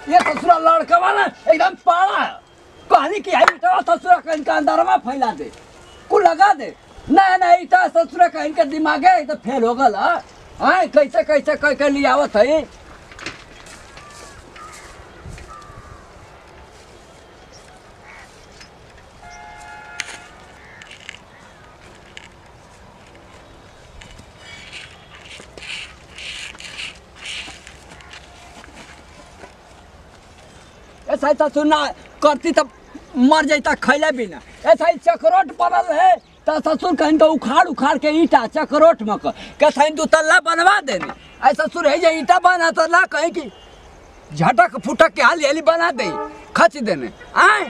Speaker 2: ये ससुरा लड़का वाला एकदम पाला। कहानी की है इटा ससुरा का इनका अंदर में फैला दे। को लगा दे। नहीं नहीं इटा ससुरा का इनका दिमाग है तो फेल हो गल हाँ कैसे कैसे कह के लिए आवत है? ऐसा ऐसा सुनना करती तब मर जाता खैले बिना ऐसा ही चक्रोट पड़ल है तो ससुर कहीं तो उखाड़ उखाड़ के ईटा चक्रोट में क- के सही तल्ला बनवा देने ऐसा ससुर है जे ईटा बना तो ला कहीं की झटक फुटक के हाली हाली बना दे, खच देने आए।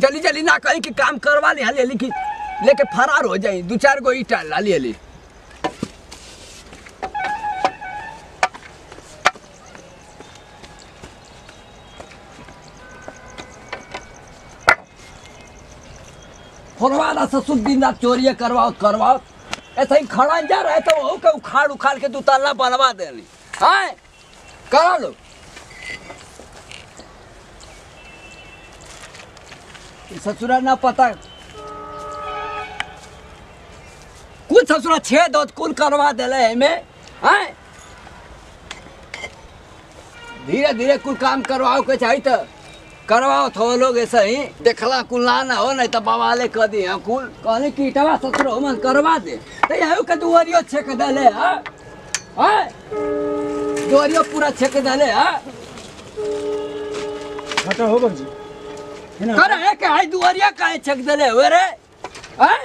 Speaker 2: जल्दी जल्दी ना कहीं की काम करवा ली हाली हाली की लेके फरार हो जाए दू चार गो ईटा हाली हाली। फरवाना ससुर दिन रात चोरिए करवाओ करवाओ। ऐसा ही खड़ा जा रहे तो वो के उखाड़ उखाड़ के दू ताला बनवा देली हाँ करा लो। ससुरा ना पता। कुल ससुरा छेद और कुल करवा दे दिले हमें हाँ धीरे धीरे कुल काम करवाओ के चाहिए तो। करवाओ थो लोग ऐसा ही देखला कुल ना ना हो नहीं तो बवाले कर दिए हाँ, कुल। कहने की इटवा ससुर हो मन करवा दे। तो यही के दुआरियो छेक दले हाँ? हाँ? दुआरियो पूरा छेक दले हाँ?
Speaker 3: हटा हो बाबूजी है ना?
Speaker 2: कर है के हाई दुआरिया काहे छेक दले हुए रे? हाँ?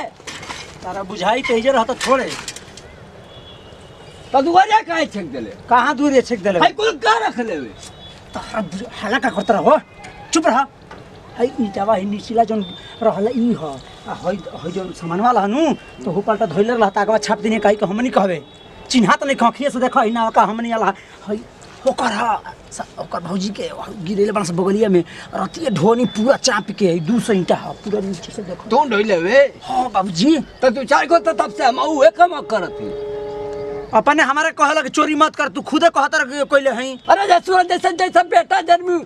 Speaker 3: तारा बुझाई के इजर रहता छोड़े।
Speaker 2: तो दुआरिया काहे छेक दले?
Speaker 3: कहाँ दूर छेक देले?
Speaker 2: हाई कुल का रख ले हुए
Speaker 3: तारा हाला का करता रहो चुप रहा। हई ईटावा ही निचिला जोन रहला ई ह। आ हई हई जोन सामान वाला हनु तो हु पलटा धइले रहता आगवा छाप दिने कहि के हमनी कहबे। चिन्हा त नहीं खखिए से देखो ना का हमनी आला। हई ओकर हा ओकर भौजी के गिरेले बना से बगलिया में रतिए ढोनी पूरा चाप के दू सौ ईटा ह पूरा नीचे से देखो।
Speaker 2: तू ढोले हुए
Speaker 3: हाँ बाबूजी।
Speaker 2: तो तू चार को तो तब से हम उहे कम करत।
Speaker 3: अपने हमारे कहला चोरी मत कर तू खुदे कहता रह कोइले हई।
Speaker 2: अरे जसुर जैसे जैसे बेटा जन्मी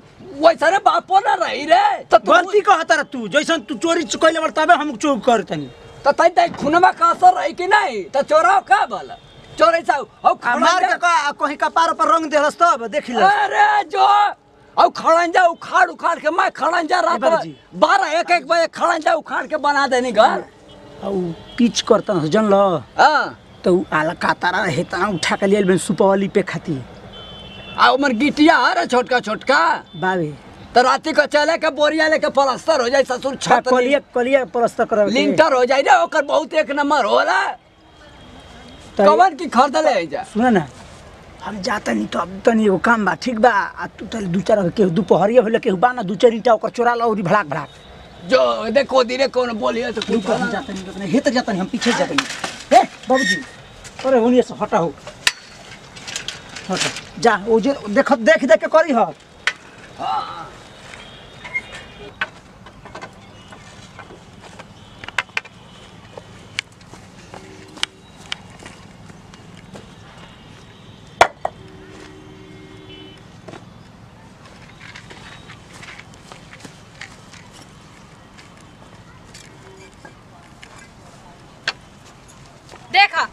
Speaker 2: वैसा रे बापो ना रही रे। तो तू
Speaker 3: गलती कहता रह तू जैसन तू चोरी कइले बड़ तबे हम चोर करतनी
Speaker 2: तो तई तई खुनमा का असर रही कि नहीं तो चोराव का बोला चोरी सा औ
Speaker 3: मार के का कहीं कपार पर रंग देहलस तब देख ले
Speaker 2: अरे जो औ खड़ंजा उखाड़ उखाड़ के मैं खड़ंजा रात बारह एक एक बजे खड़ंजा उखाड़ के बना देनी घर।
Speaker 3: औ पिच करता जन ल
Speaker 2: हाँ।
Speaker 3: तो आला कातारा हेता उठा के लिए बन सुपवली पे खाती।
Speaker 2: आ उमर गिटिया अरे छोटका छोटका।
Speaker 3: बाबे।
Speaker 2: तो राती को चले के बोरिया लेके प्लास्टर हो जाए ससुर छत
Speaker 3: कलिया कलिया प्रस्त कर।
Speaker 2: लिंटर हो जाए रे ओकर बहुत एक नंबर होला कवन की खरीद ले जा।
Speaker 3: सुन ना हम जाता नहीं तो अब तनी एगो काम बा ठीक बा। आ तू तले दू चार के दुपहरिया होले के बा ना दू चार ईटा ओकर चोरा ला और भड़ाक भड़ाक।
Speaker 2: जो देखो धीरे कौन बोलिए तो
Speaker 3: तू जाता नहीं तो हे तो जाता नहीं हम पीछे जाता नहीं। ए बाबूजी अरे होनिए से हटा हो। जा ओ जे देख देख देख के करी ह
Speaker 1: देखा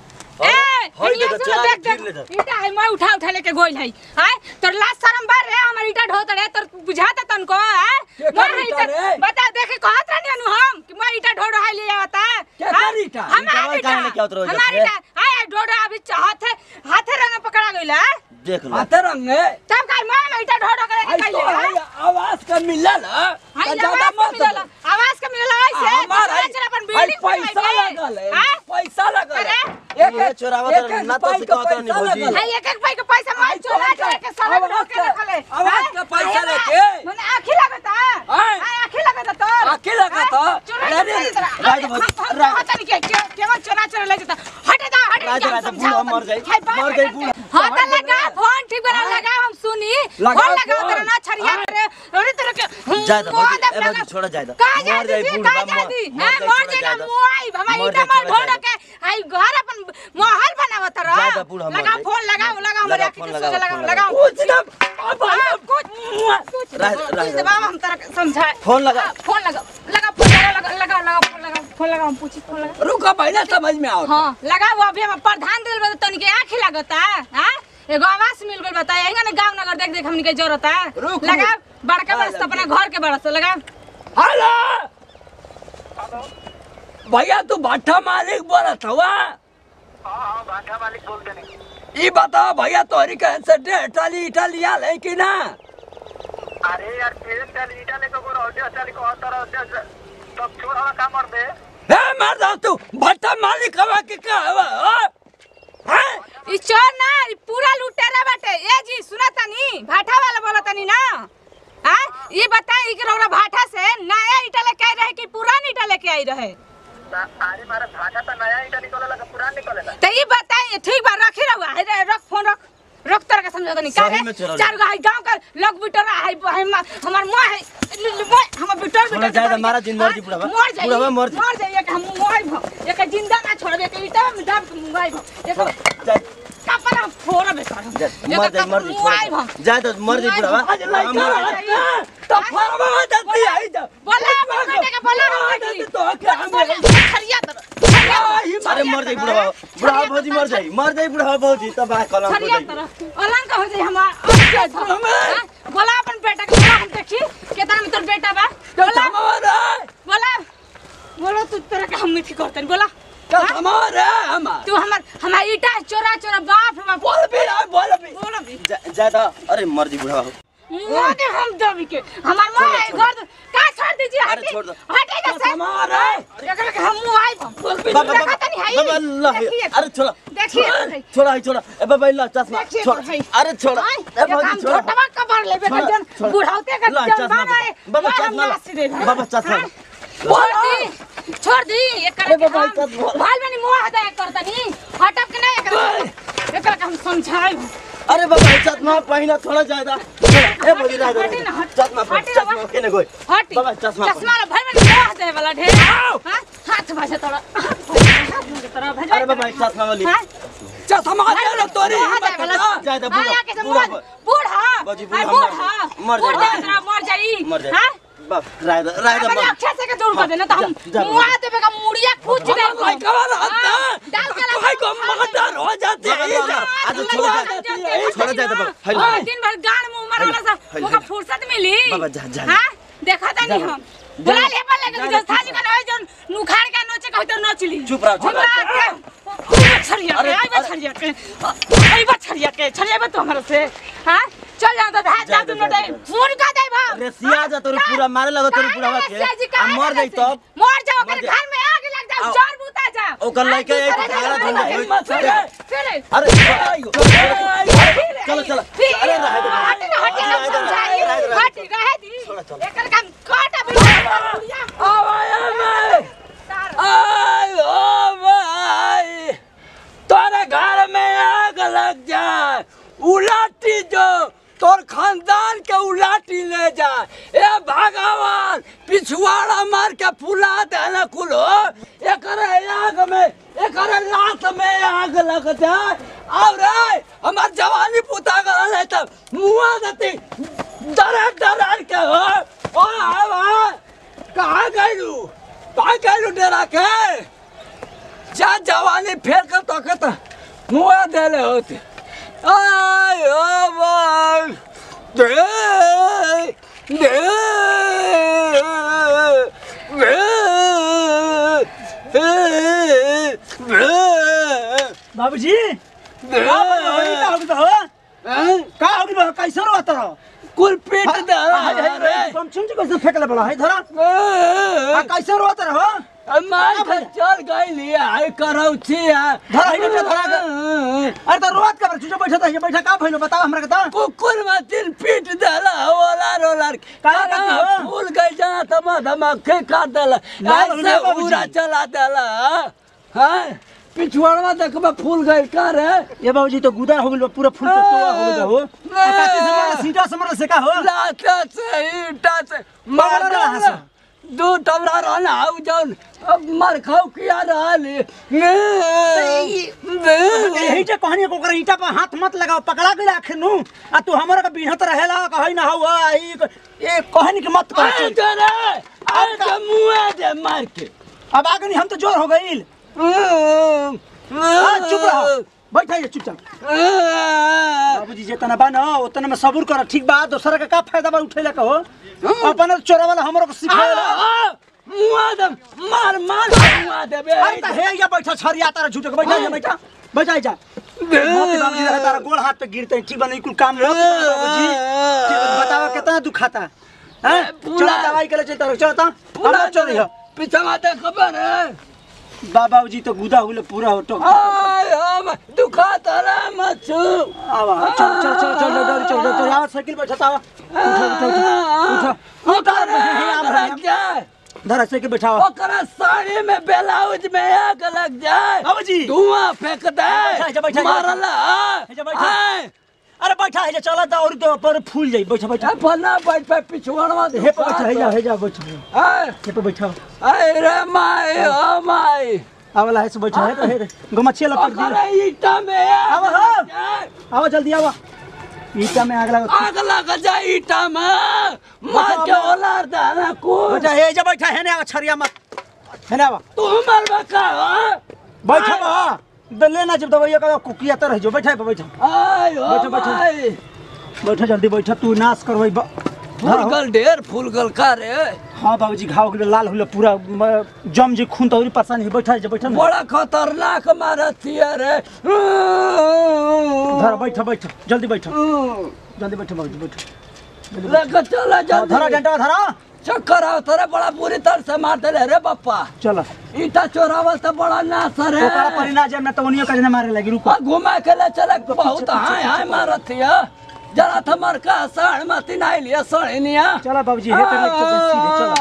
Speaker 1: इलिया
Speaker 6: देखा,
Speaker 1: देख देख।
Speaker 6: ले जा।
Speaker 1: ईटा है मैं उठा उठा लेके गोइल है। हाय तोर लाश शर्म बार रे हमर ईटा ढोत रे तोर बुझाता तनको हाय
Speaker 2: के कर
Speaker 1: मैं
Speaker 2: ईटा?
Speaker 1: बता देखे कहत रहनी अनु हम कि मैं ईटा ढोड़ है ले आवता
Speaker 2: के कर ईटा?
Speaker 1: हमार
Speaker 6: ईटा
Speaker 1: ईटा
Speaker 6: लेके रहो
Speaker 1: हमार ईटा हाय ढोड़ अभी हाथे हाथे रंग पकड़ा गइल है
Speaker 6: देख लो।
Speaker 2: आते रंगे
Speaker 1: तब काल मैं ईटा ढोड़ करे के
Speaker 2: तो
Speaker 1: कइले
Speaker 2: आवाज़ का मिलल
Speaker 1: हाय
Speaker 2: तो ज़्यादा मत
Speaker 1: मिलल आवाज़ के मिलल ऐसे
Speaker 2: हमार
Speaker 1: चला चला अपन बिल्डिंग
Speaker 2: पैसा लगल है। पैसा लगल है।
Speaker 6: चोरावत
Speaker 2: एक
Speaker 6: है,
Speaker 2: एक
Speaker 6: ना तो
Speaker 2: पाई
Speaker 6: नहीं भौजी।
Speaker 2: लगल
Speaker 1: एक एक भाई के पैसा मैं
Speaker 2: तो
Speaker 1: चोरा चोरा के साला
Speaker 2: आवाज़
Speaker 1: लोग रखले
Speaker 2: आवाज़ का पैसा लेके।
Speaker 1: मने आखी लगता।
Speaker 2: हाय।
Speaker 1: आखी तो
Speaker 2: आखी लगता? अरे,
Speaker 6: राज भौजी, राज-
Speaker 1: नहीं के केवन चोरा चोरा ले जाता। हटे दा हटे
Speaker 6: राज- राज, बूढ़ा मर जाई, मर जाई बूढ़ा।
Speaker 1: हाँ तो लगा फ़ोन ठीक बना लगा हम सुनी। फ़ोन लगा तेरा ना छरिया करे अरे तेरे के
Speaker 6: जाए दो, छोड़ा जाए दो। मर जाई बूढ़ा, मर- मर जाई,
Speaker 1: मर जाए
Speaker 6: दो।
Speaker 1: मोई हमारी
Speaker 6: मर जाई,
Speaker 1: मार ढोड़ के आई घर अपन महल बनावत रह।
Speaker 6: जाए दो, बूढ़ा मर
Speaker 1: लगा। फ़ोन लगा लगा हमारे
Speaker 6: लगा,
Speaker 1: आँखी
Speaker 6: फ़ोन
Speaker 1: के
Speaker 6: लगा,
Speaker 1: सोचे लगा
Speaker 6: फ़ोन
Speaker 1: लगा
Speaker 6: लगा।
Speaker 2: कुछ ना अब
Speaker 1: हाँ, कुछ। कुछ दबाव हम तरह समझाए।
Speaker 6: फ़ोन लगा।
Speaker 1: हाँ, फ़ोन लगा लगा फ़ोन लगा लगा लगा लगा फ़ोन लगा फ़ोन लगा हम पूछी फ़ोन लगा
Speaker 2: रुका पहले समझ में आओ।
Speaker 1: हाँ लगा वो अभी हम प्रधान दिल बता तनी के आँखी लगता हाँ? एगो आवास मिल गइल बता यही ना गाँव नगर देख देख हमनी के ज़रूरत है?
Speaker 2: रुक,
Speaker 1: लगा
Speaker 2: रुक।
Speaker 1: बड़का
Speaker 2: हाँ,
Speaker 1: बरस अपना घर के बरस लगा
Speaker 2: हेलो? भैया तू भट्टा मालिक बोलत हुआ ई बताओ भैया तोहरी कहीं से डेढ़ टाली ईटा लिया है कि ना?
Speaker 7: अरे यार तेरे चल ईटा लेके को रोटे चल को तरह से तब छोड़ हवा काम कर दे।
Speaker 2: हे मर जाओ तू भट्टा मालिक हवा के का हवा हो? हैं?
Speaker 1: ई चोर ना ई पूरा लुटेरा बाटे। ए जी सुना तनी भाठा वाला बोला तनी ना हाँ? ये बताई कि रौरा भाठा से नया ईटा लेके आई रहे कि पुरान ईटा लेके आई रहे?
Speaker 7: भाटा तो
Speaker 1: तो ये बताई ठीक बा रखी रहुआ है रख फ़ोन रख। रख तरह का समझा नहीं का है?
Speaker 6: चार
Speaker 1: गो है गाँव का लोग बिटर है है हमार माँ है। हमर बिटर
Speaker 6: छोड़ा जाए तो मारा ज़िंदा जी बुढ़ावा।
Speaker 1: मर जाए
Speaker 6: बुढ़ावा मर जाई।
Speaker 1: मर जाई एक हम मोय भ एक ज़िंदा ना छोड़बे के ईटा में डाब के मुंगाई भ
Speaker 6: जाए
Speaker 1: कपड़ा फोड़ बे कर।
Speaker 6: मर जाए मर
Speaker 1: भ
Speaker 6: जाए तो मर
Speaker 2: लड़का रहता, तो फरवा देती आई जा।
Speaker 1: बोला बेटे के बोला
Speaker 2: तो के हम
Speaker 1: छरिया तर
Speaker 6: अरे मर जाए बुढ़ावा। बुढ़ावा भौजी मर जाए मर जाए बुढ़ावा भौजी। तब आ कलम हो
Speaker 1: तर अलंग हो जाई हमार हाँ? बोला अपन बेटा के हम देखी केतना में तोर बेटा बा। बोला
Speaker 2: हमारा
Speaker 1: बोला बोलो तू तेरा का हम मिठी करतन बोला।
Speaker 2: का
Speaker 1: हाँ?
Speaker 2: हमार
Speaker 1: तू हमर हमार ईटा चोरा चोरा बाप रे बाप।
Speaker 2: बोल भी ना बोल भी।
Speaker 1: बोलो भी।
Speaker 6: जा- तो अरे मर जाए बुढ़ावा
Speaker 1: मुआ दे हम दबी के हमार माँ है घर का छोड़ दीजिए
Speaker 6: अरे छोड़ दो।
Speaker 1: हटे जा से
Speaker 2: हमारा
Speaker 1: एकरा के हम मुआ आई
Speaker 6: बाबा बाबा
Speaker 1: देखा तनी है
Speaker 6: बाबा अल्लाह अरे छोड़ा।
Speaker 1: देखिए।
Speaker 6: छोड़ा छोड़ा छोड़ा। ए बाबा अल्लाह चश्मा छोड़। अरे छोड़ा। ए
Speaker 1: हम
Speaker 6: छोड़ा।
Speaker 1: छोटवा कबर लेबे
Speaker 6: छोड़ा,
Speaker 1: जन
Speaker 6: छोड़ा।
Speaker 1: बुढ़ाउते का जन
Speaker 6: चश्मा
Speaker 1: है
Speaker 6: बाबा, चश्मा। बाबा, चश्मा
Speaker 1: हाँ?
Speaker 6: ला।
Speaker 1: छोड़ दी। छोड़ दी एकरा के हम। भाल हदा करतनी के नहीं एकरा के- हम समझाई
Speaker 6: अरे बाबा चश्मा पहिना थोड़ा ज़्यादा। ए
Speaker 1: हटे ना, हट।
Speaker 6: चश्मा पहिन
Speaker 1: ना,
Speaker 6: चश्मा केने गई
Speaker 1: हटी।
Speaker 6: बाबा, चश्मा
Speaker 1: चश्मा ला भाई बनी मोह दे वाला ढेर। हाँ? हाथ भाषा भेजवा
Speaker 6: अरे बाबा चश्मा वाली।
Speaker 1: हाँ?
Speaker 2: चश्मा दे लो तोरी
Speaker 1: मोह
Speaker 2: हिम्मत
Speaker 1: दे वाला-
Speaker 2: ना
Speaker 6: जाए तो
Speaker 1: हाँ,
Speaker 6: बूढ़ा- बूढ़ा-
Speaker 1: बूढ़ा। हाँ,
Speaker 6: मर
Speaker 1: जाई।
Speaker 6: मर
Speaker 1: हाँ?
Speaker 6: बाप राय दा राय दा
Speaker 1: अपने
Speaker 6: मर
Speaker 1: अक्षर से के दूर कर देना तो हम
Speaker 6: जा, जा,
Speaker 1: मुआ देवे का मुड़िया कूच दे
Speaker 2: भाई कवर हत्ता
Speaker 1: डाल के लगा
Speaker 2: भाई को मर्डर हो जाते हैं।
Speaker 6: आज छोड़ जाए छोड़ जाए तो
Speaker 1: हाँ, दिन भर गान मुँह मारा वाला सा ओका। फुर्सत मिली।
Speaker 6: बाबा, जा, जा।
Speaker 1: हाँ देखा था नहीं
Speaker 6: जा,
Speaker 1: हम।
Speaker 6: जा।
Speaker 1: बुला ले पर लगे
Speaker 6: जा,
Speaker 1: जो
Speaker 6: जा,
Speaker 1: थाली का ना जो नुखार का नोचे कहते तो
Speaker 6: चुप रहो, चुप
Speaker 1: रहो छरिया
Speaker 6: अरे,
Speaker 1: आई बा
Speaker 6: अरे।
Speaker 1: के। आई बा छरिया के छरिया बा तो हमारे से। हाँ? चल जा तो हाथ जा
Speaker 6: जा,
Speaker 1: तू दे फ़ोन का दे भाव
Speaker 6: अरे सिया जा तोरी पूरा मारे लगो तोरी पूरा
Speaker 5: हवा
Speaker 6: के आ मर जाई
Speaker 5: तो
Speaker 6: तब
Speaker 5: मर जाओ ओकर घर में आग लग जाओ चोर बूता जा।
Speaker 6: ओकर लइका एक
Speaker 5: जगह
Speaker 6: धंधा अरे। चलो चलो
Speaker 5: फिर-
Speaker 6: अरे रहे दे
Speaker 5: हटी ना, हटी ना,
Speaker 6: रहे दे,
Speaker 5: समझाई।
Speaker 6: रहे दे, रहे दे।
Speaker 5: हटी, रहे दी। एकर काम काट अभी।
Speaker 2: आय ओ भाई तोरे घर में आग लग जाए उलाटी जो तोर खानदान के उलाटी ले जा ए भगवान पिछवाड़ा मार के फुला देना कुल हो एकर आग में एकर लात में आग लग जाए और रे हमार जवानी पुता गल है तब मुआ देती डर डर के हो ओ आवा कहाँ गइलू कहाँ गइलू डरा के जा जवानी फेर कर तो के तो मुआ देले होते आय ओ भाई दे दे दे दे
Speaker 3: बाबूजी का होई का होगी हो
Speaker 2: हैं?
Speaker 3: का होगी बा कैसे रो तोरा
Speaker 2: कुल पीट दे
Speaker 3: हाय हाय
Speaker 2: रे
Speaker 3: तुम सुन जी कैसे फेंकले बड़ा है धरा आ कैसे रो तोरा हो
Speaker 2: मार के चल गई आई करौ छी
Speaker 3: धरा ही बेटा धरा के अरे तो रोत का चुचा बैठा का भइलो बताओ हमरा के ता
Speaker 2: कुकुर में दिल पीट देला ओला
Speaker 3: काहे करती हो?
Speaker 2: फूल गई जा तमा धमाके काट देला
Speaker 3: हो
Speaker 2: ऐसे पूरा चला देला हाँ? पिछवाड़वा देखबा फूल गई का रे
Speaker 3: ये बाबूजी तो गुदा हो गेल पूरा फूल पे तोड़ा हो गेल हो। आ काते से मारा सीधा से मारा से का हो?
Speaker 2: लाता से ईटा से। मार
Speaker 3: रहा।
Speaker 2: दू टबरा रहना आउ जौन अब मार खाऊ किया रहली
Speaker 3: जे कहानी को ईटा पर हाथ मत लगाओ पकड़ा गेल आखिर आ तू हमरा के बिहत रहेला कहै ना हो ई ए कहानी के मत कर
Speaker 2: अरे जरा अरे तो मुआ दे मार के
Speaker 3: अब आगे नहीं हम तो ज़ोर हो गइल। चुप रहो। बैठा ये चुपचाप। बाबूजी जितना बा ना उतना में सबूर कर ठीक बा दोसरा का का फ़ायदा बा उठेला का हो। अपन चोरा वाला हमरो को सिखाएला
Speaker 2: मुआ दे मार मार मुआ दे बे
Speaker 3: अरे त हे या बैठा छरिया तारा झूठे के बैठा बैठा। बैठा जा बाबूजी तारा गोल हाथ पे गिरते बा कुल काम रख बतावा कितना दुखाता हैं
Speaker 2: पूरा-
Speaker 3: दवाई के ले चल तारा चलता हम चल रही
Speaker 2: पीछे माते खबर है
Speaker 3: बाबूजी तो गुदा हुले पूरा हो तो आवा चल चल चल चल चल चल चल आवा साइकिल बैठा तावा उठो उठो उठो
Speaker 2: उतार
Speaker 3: उठो
Speaker 2: जाए
Speaker 3: धरा साइकिल बैठाओ
Speaker 2: ओकरा साड़ी में ब्लाउज में आग लग जाए।
Speaker 3: बाबूजी
Speaker 2: धुआँ फेंक दे।
Speaker 3: जा, जा,
Speaker 2: मारला।
Speaker 3: जा, बैठा। अरे बैठा है चला दा और तो पर फूल जाई। बैठा बैठा।
Speaker 2: फला बैठ पे पिछुआड़वा
Speaker 3: हे बैठा है जा है जा बैठा।
Speaker 2: आय
Speaker 3: हे पर बैठा।
Speaker 2: अरे माय ओ माय
Speaker 3: आवला है से बैठा है तो है गमछिया लपट दी
Speaker 2: ओकरा ईटा में
Speaker 3: आवा। आवा जल्दी आवा। ईटा में आग लगा
Speaker 2: आग लगा जा ईटा में। मार के ओलार दाना को
Speaker 3: बेटा ए जा बैठा है ना आवा छरिया मत। है ना
Speaker 2: तू मर बका
Speaker 3: बैठा बा दले ना जब दवाइया का कुकिया तो रह जो बैठा बैठा आयो बैठा।
Speaker 2: आय
Speaker 3: बैठो, बैठो। बैठा जल्दी बैठा तू नाश करवाई
Speaker 2: फूल गल ढेर फूल गल का रे?
Speaker 3: हाँ बाबूजी घाव गेलो लाल हुलो पूरा जम जी खून तो और परेशानी बैठा है जा बैठा
Speaker 2: बड़ा खतरनाक मारत हिय रे।
Speaker 3: धरा बैठा बैठा जल्दी बैठा। जल्दी बैठा बाबूजी बैठा।
Speaker 2: लेके चला जा
Speaker 3: धरा डंडा धरा।
Speaker 2: चक्कर आओ तेरे बड़ा बुरी तरह से मार देले रे पप्पा
Speaker 3: चलो।
Speaker 2: ईटा चोरावल तो बड़ा नाश रे
Speaker 3: ओकरा पर ना जाए ना तो उनियो का मारे लगी रुको।
Speaker 2: आ घुमा के ले चले। बहुत हाय हाय मारत हिय जरा थमर का साढ़ मती नाई लिया सड़निया
Speaker 3: चलो बाबूजी हे कर ले सीधे चलो।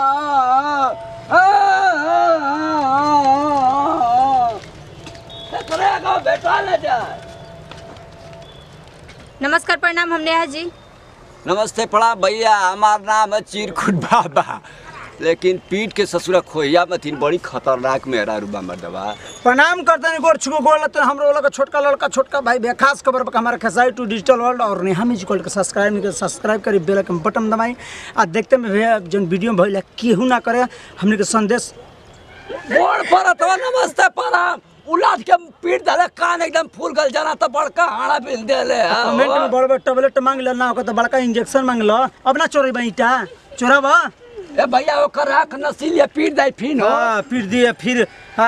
Speaker 2: करेगा बेटा ले जा।
Speaker 5: नमस्कार प्रणाम हमने हाजी जी।
Speaker 2: नमस्ते पड़ा भैया हमार नाम है चीरखुट बाबा। लेकिन पीठ के ससुरा खोहिया मतीन बड़ी खतरनाक मेरा रूबा मर्दबा
Speaker 3: प्रणाम करते हैं गोर छुको गोल तो हम लोग छोटका लड़का छोटका भाई भैया खास खबर पर हमारा खेसाई टू डिजिटल वर्ल्ड और नेहा म्यूजिकल के सब्सक्राइब नहीं करे सब्सक्राइब करी बेल आइकन बटन दबाई। आ देखते में भैया जन वीडियो भइल केहू ना करे हमने के संदेश।
Speaker 2: गोड़ पर अथवा नमस्ते प्रणाम। उलाट के पीठ दले कान एकदम फूल गल जाना तो बड़का हाड़ा बिल देले
Speaker 3: कमेंट में बड़ बड़ टैबलेट मांग ले ना होगा तो बड़का इंजेक्शन मांग लो। अब ना चोरी बईटा चोराबा
Speaker 2: ए भैया ओकर आँख नसील या पीट दे फिन हो?
Speaker 3: हाँ पीट दिए फिर आ,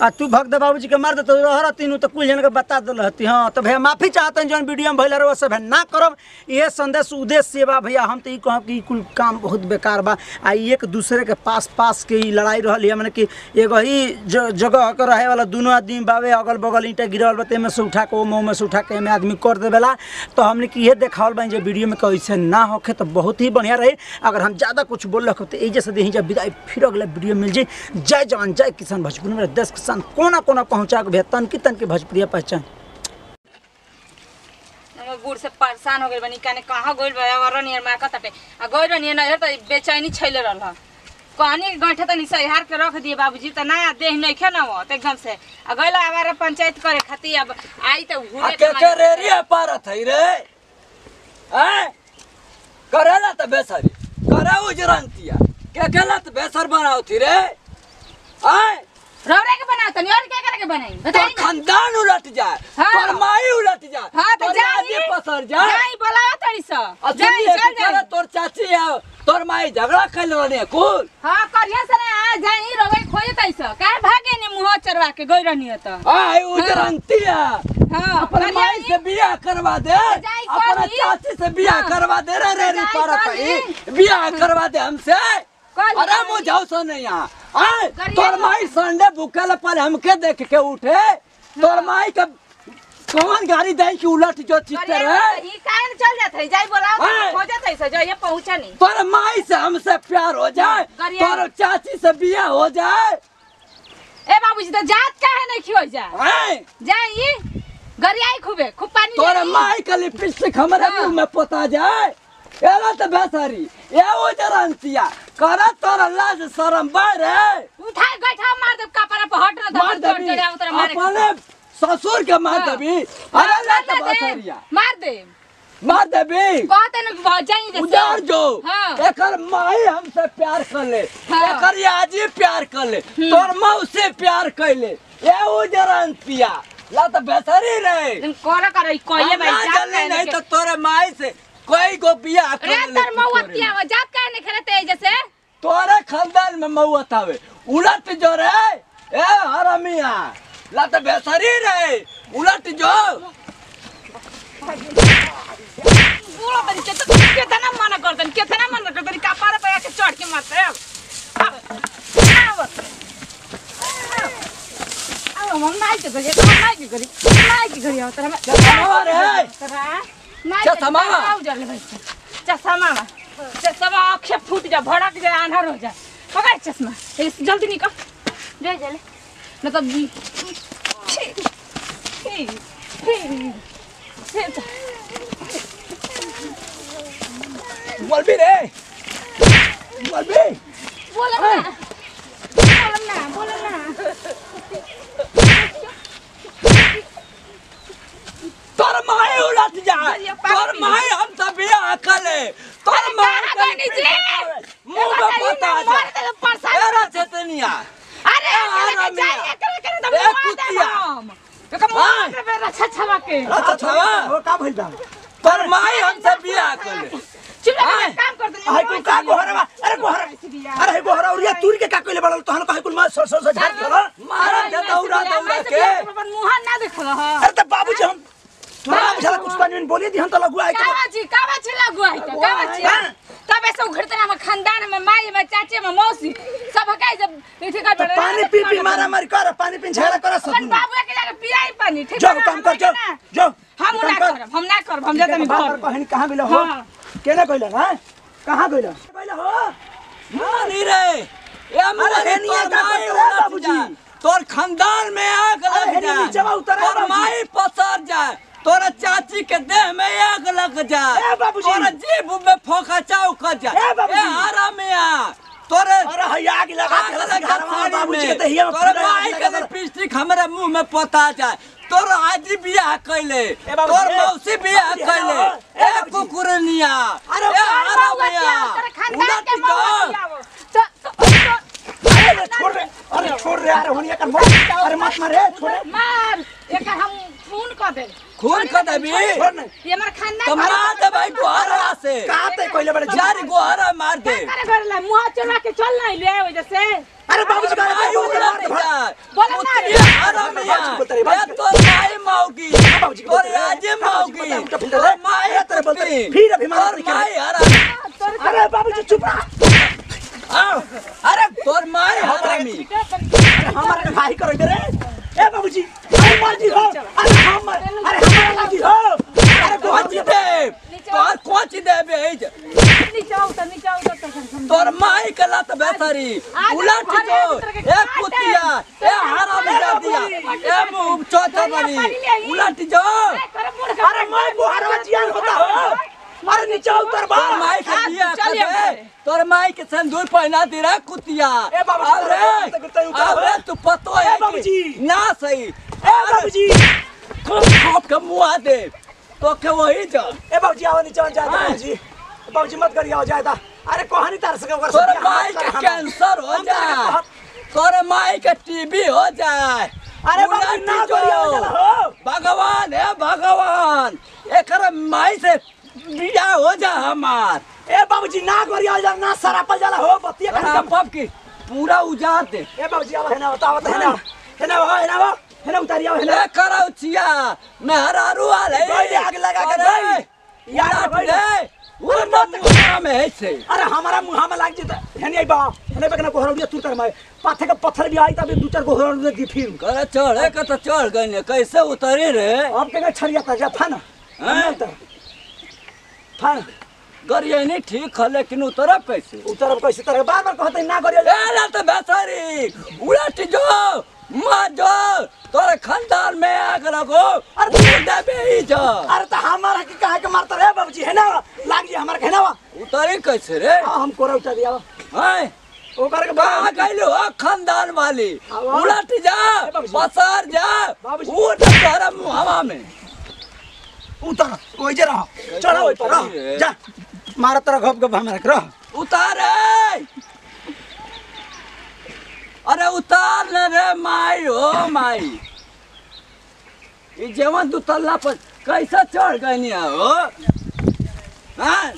Speaker 3: आ, तू भक्त बाबूजी के मार देते तो रह तीनू तो कुल जन के बता दल रहती हाँ तो भैया माफ़ी चाहते जौन वीडियो में भैया रहो सब ना करब। ये संदेश उद्देश्य बा भैया हम तो कहब कि कुल काम बहुत बेकार बा। आ एक दूसरे के पास पास के लड़ाई रही है माने कि एगो ही जगह के रहे वाला दोनों आदमी बावे अगल बगल ईंटा गिरल बा में से उठा के ओमे में से उठा के आदमी कर देवेला। तो हमने कि ये देखावल बा जे वीडियो में कैसे ना होखे तो बहुत ही बढ़िया रही। अगर हम ज़्यादा कुछ बोल रखे तो एजे से दे जब विदाई फिर अगला वीडियो मिल जाए जय जवान जय किसान भोजपुरी में देश किसान कोना कोना पहुँचा के भैया तन की तन की भोजपुरी पहचान।
Speaker 1: गुड़ से परेशान हो गइल बनी काने कहाँ बा? और नियर में का तटे आ गइल नियर ना त बेचैनी छैले रहल कहनी कि गइठे तनी सहिहार के रख दिए बाबूजी त नया देह नइखे न हो त एकदम से। आ गइल हमारे पंचायत करे खातिर अब आई त घूरे
Speaker 2: के के रेरिया पारत है रे? हैं करेला त बेसरी करे उजरंतिया के केला त बेसर बनाओ थी रे? हैं
Speaker 5: रौरे के बनाओ तनी और क्या करे के बनाई
Speaker 2: तो खानदान उलट जाए
Speaker 5: हाँ।
Speaker 2: तोर माई उलट जाए
Speaker 5: हाँ तो जाई।
Speaker 2: पसर जाए।
Speaker 5: जाई बोलाओ तनी स। जाई चल
Speaker 2: कि तोर चाची है तोर माई झगड़ा कैल रहने कुल।
Speaker 5: हाँ करिया से ना आ जाई खोजे तई स। काहे भागे ने मुँह चरवा के गई रहनी है त?
Speaker 2: उजरंतिया
Speaker 5: हाँ
Speaker 2: अपने माई से बियाह करवा दे। अपने
Speaker 5: करी।
Speaker 2: चाची से बियाह
Speaker 5: हाँ।
Speaker 2: करवा दे रे रे पारा बियाह करवा दे हमसे।
Speaker 5: करी,
Speaker 2: अरे
Speaker 5: करी।
Speaker 2: मुझाओ सो नहीं यहाँ तोर माई संडे भूखे पर हमके देख के उठे? तोर माई का कौन गाड़ी दे की उलट जो चित्ते रे
Speaker 5: ई काहे चल जात है जाई बोलाओ
Speaker 2: हाँ।
Speaker 5: तनी खोजे जो ये पहुँचा नहीं।
Speaker 2: तोर माई से हमसे प्यार हो जाए तोर चाची से बियाह हो जाए।
Speaker 5: ए बाबूजी तो जात काहे नहीं खियो जा?
Speaker 2: आए।
Speaker 5: जाई गरियाई खूबे खूब पानी
Speaker 2: तोर माई का लिपस्टिक हमारे
Speaker 5: हाँ।
Speaker 2: मुँह में पोता जाए। ये वो जरंतिया करा तोर लाज शरम बारे
Speaker 5: उठा गइठा मार दे कपड़ा पे हट ना
Speaker 2: मार
Speaker 5: दे
Speaker 2: देबी
Speaker 5: चढ़ उतर मारे
Speaker 2: अपने ससुर के मार। देबी अरे
Speaker 5: मार
Speaker 2: तो
Speaker 5: दे,
Speaker 2: बेसरिया
Speaker 5: मार दे
Speaker 2: मार देबी
Speaker 5: कहते न बहुत जाई जैसे
Speaker 2: उजार जो
Speaker 5: हाँ।
Speaker 2: एकर माई हमसे प्यार कर ले
Speaker 5: हाँ।
Speaker 2: एकर याजी प्यार कर ले तोर माँ से प्यार कर ले ये वो जरंतिया ला तो बेसरी रे
Speaker 5: कोरा करे कोइले भाई
Speaker 2: ना नहीं तो तोरे माई से कोई को बियाह कर
Speaker 5: रे
Speaker 2: ले
Speaker 5: तर
Speaker 2: तू
Speaker 5: मौतिया
Speaker 2: तोरे।
Speaker 5: जात काहे नहीं खेलते जैसे
Speaker 2: तोरे खानदान में मौत आवे। उलट जो रे ए हरमिया ला तो बेसरी रे उलट जो।
Speaker 1: बोलो तनी के तो कितना मना करतन कितना मना करतन कपारे पे आके चढ़ के मारते अब अब अब हम नाई के करी हम नाई के करी नाई के करी होता हम
Speaker 2: चश्मा
Speaker 1: मामा
Speaker 2: चश्मा
Speaker 1: मामा चश्मा अक्षर फूट जा भड़क जाए आंधर हो जा। पकड़ चश्मा। जल्दी निकल। ले चले बोल
Speaker 2: बोलबी रे बोल बोलबी
Speaker 1: बोल ना बोल ना बोल ना
Speaker 2: तोर माई उलट जा। तोर माई हम सब बियाह कर ले तोर
Speaker 1: जी?
Speaker 2: मुँह में पता जा।
Speaker 1: मार
Speaker 2: तेरा चेतनिया
Speaker 1: अरे
Speaker 2: आ,
Speaker 1: करे जाइए करे करे तो
Speaker 2: ए,
Speaker 1: दे
Speaker 2: कुतिया।
Speaker 1: हम। तो कम
Speaker 2: हाँ।
Speaker 1: मुआ दे रच्छा छवा के।
Speaker 2: अच्छा छवा
Speaker 3: हो का भइल बा
Speaker 2: तोर माई हमसे बियाह कर ले
Speaker 1: चुप
Speaker 2: हाँ।
Speaker 1: रह काम कर दे
Speaker 3: हाय कुल का गोहरवा अरे गोहरा अरे गोहरा उरिया तुर के का कइले बड़ल तहन कहे कुल मा सर सर झाड़ कर
Speaker 2: मारा जा दौड़ा दौड़ा के
Speaker 1: अपन मुहा ना देखल ह
Speaker 3: अरे त बाबूजी हम थोड़ा बुझला कुछ पानी में बोलिए दी हम तो लगुआ है के
Speaker 1: कावा जी कावा छी लगु है। त कावा छी
Speaker 3: हाँ।
Speaker 1: तब ऐसे उघड़ते हम खानदान में माई में चाची में मौसी सब हकाई जब इथे का
Speaker 3: तो पानी पी पी मारा मारी कर पानी पी झगड़ा कर सब
Speaker 1: अपन बाबू के जाके पियाई पानी ठीक है
Speaker 3: जाओ काम कर जाओ जाओ।
Speaker 1: हम ना करब हम ना करब हम जाते नहीं घर।
Speaker 3: कहनी कहाँ गेलो हो?
Speaker 1: हाँ।
Speaker 3: केना कइला हाँ कहाँ गइला कइला हो?
Speaker 2: मानी रे। ए मुनी
Speaker 3: हेनिया का बाबूजी।
Speaker 2: तोर खानदान में आग
Speaker 3: अरे
Speaker 2: लग जाए। तोर माई पसर जाए। तोरा चाची के देह में आग लग जाए। तोरा जीभ में फोका चाउक जाए।
Speaker 3: ए
Speaker 2: हरामिया तोरे
Speaker 3: अरे हया आग लगा के
Speaker 2: लगा
Speaker 3: बाबूजी के दहिया में
Speaker 2: तोरे माई के लिपस्टिक हमरे मुँह में पोता जाए। तोर आजी बियाह कैले तोर मौसी बियाह कैले
Speaker 3: ए,
Speaker 2: कुकुरनिया
Speaker 3: अरे,
Speaker 2: हरामिया
Speaker 1: खानदान
Speaker 2: उलट
Speaker 1: के
Speaker 2: जा
Speaker 1: मौसी
Speaker 3: अरे छोड़ रे अरे छोड़ रे अरे होनिया कर मत अरे मत मारे छोड़
Speaker 1: मार एक हम खून कर दे।
Speaker 2: खून कर देबी।
Speaker 3: छोड़ नहीं
Speaker 1: ये हमारा खानदान
Speaker 2: तो मार दे भाई गोहरा से।
Speaker 3: कहाँ ते कइले बड़े
Speaker 2: चार गोहरा मार दे।
Speaker 1: करे ला मुँह चला के चल नहीं ले वजह से
Speaker 3: अरे बाबूजी का
Speaker 2: माई उलट जाए
Speaker 5: बोला ना रे।
Speaker 2: कुतिया हरामिया
Speaker 3: बोलता रे, बाबूजी।
Speaker 2: ए तोर माई मौगी
Speaker 3: बाबूजी को
Speaker 2: तोर
Speaker 3: बोलता रे।
Speaker 2: राजे
Speaker 3: बाबूजी को
Speaker 2: मौगी
Speaker 3: बोलता, उल्टा पुल्टा
Speaker 2: तोर
Speaker 3: बोलता। फिर करे।
Speaker 2: माई हरामी
Speaker 3: अरे बाबूजी चुप रहा।
Speaker 2: आओ, अरे तोर माई हरामी
Speaker 3: हमारे भाई करो इधर। ए बाबूजी अरे मर्ज़ी हो। अरे हम अरे हमारा लागी हो। अरे
Speaker 2: कोची दे तोर कोची दे बेज
Speaker 5: नीचे उतर नीचे उतर तो
Speaker 2: तोर माई के लात बेसरी उलट जो ए कुतिया ए हरामी जा दिया। ए मुँह चोचा बनी। उलट जो
Speaker 3: अरे मैं बुहारा जियान होता हो। अरे नीचे उतर बा
Speaker 2: माई के दिया
Speaker 5: चलिए
Speaker 2: कदे। तोर माई के सिंदूर पहना दे रे कुतिया।
Speaker 3: ए बाबूजी,
Speaker 2: अरे
Speaker 3: ही
Speaker 2: अरे
Speaker 3: हो।
Speaker 2: तू पतो है
Speaker 3: ए बाबूजी।
Speaker 2: ना सही?
Speaker 3: ए बाबूजी।
Speaker 2: खूब खूब के मुआ दे। तो के वही जा।
Speaker 3: ए बाबूजी आओ नीचे जा बाबूजी। बाबूजी मत आओ जाए अरे कहानी तार सके ओकर
Speaker 2: तोर
Speaker 3: से
Speaker 2: माई के कैंसर हो जाए। तोर माई के टीबी हो जाए।
Speaker 3: अरे बाबूजी ना हो।
Speaker 2: भगवान हे भगवान। एकर माई से बिया हो जा हमार।
Speaker 3: ए बाबूजी ना आओ जाला ना सरापल जाला हो बतिया
Speaker 2: अरे
Speaker 3: कर
Speaker 2: पप की। पूरा उजाड़ दे।
Speaker 3: ए बाबूजी आओ है ना बताओ है। ना है ना है ना है ना उतारिए आओ है ना
Speaker 2: करौ छिया मेहरारू आले
Speaker 3: गइले आग लगा के गई। यार।
Speaker 2: रे। उरे मत मुँह में है से
Speaker 3: अरे हमारा मुँह में लाग जेता। है नहीं बा। है नहीं बकना कोहरा दिया तू तर मैं पाथे का पत्थर भी आई तब दो चार कोहरा दे दी फिर।
Speaker 2: करे चढ़े के तो चढ़ गई कैसे उतरी रे?
Speaker 3: अब के छरिया था जा था ना
Speaker 2: हैं?
Speaker 3: ना
Speaker 2: गरिए नहीं ठीक है लेकिन उतरा कैसे
Speaker 3: उतर कैसे तरह बार बार कहते ना करिए
Speaker 2: ए तो बेसारी उलट जो मार जो तोरे खानदान में आग लगो और तू दबे ही जा।
Speaker 3: अरे तो हमारा के कहा के मारता रे बाबूजी? है ना? लाग जी हमारा के है ना?
Speaker 2: कैसे रे?
Speaker 3: हाँ, हम कोरा उठा दिया।
Speaker 2: हैं?
Speaker 3: कर के
Speaker 2: कहाँ गइलो हो खानदान वाली? उलट जा
Speaker 3: ए बाबूजी।
Speaker 2: पसार जा। उठ तोरा मुहावा में।
Speaker 3: उतर कोई जे रहा। चढ़ा ओइ पर रह। जा। मारा तरह घप घप हमारा के रह।
Speaker 2: उतारे अरे उतार ले रे माई हो माई। ये जवन दू तल्ला पर कैसे चढ़ गई हो हाँ?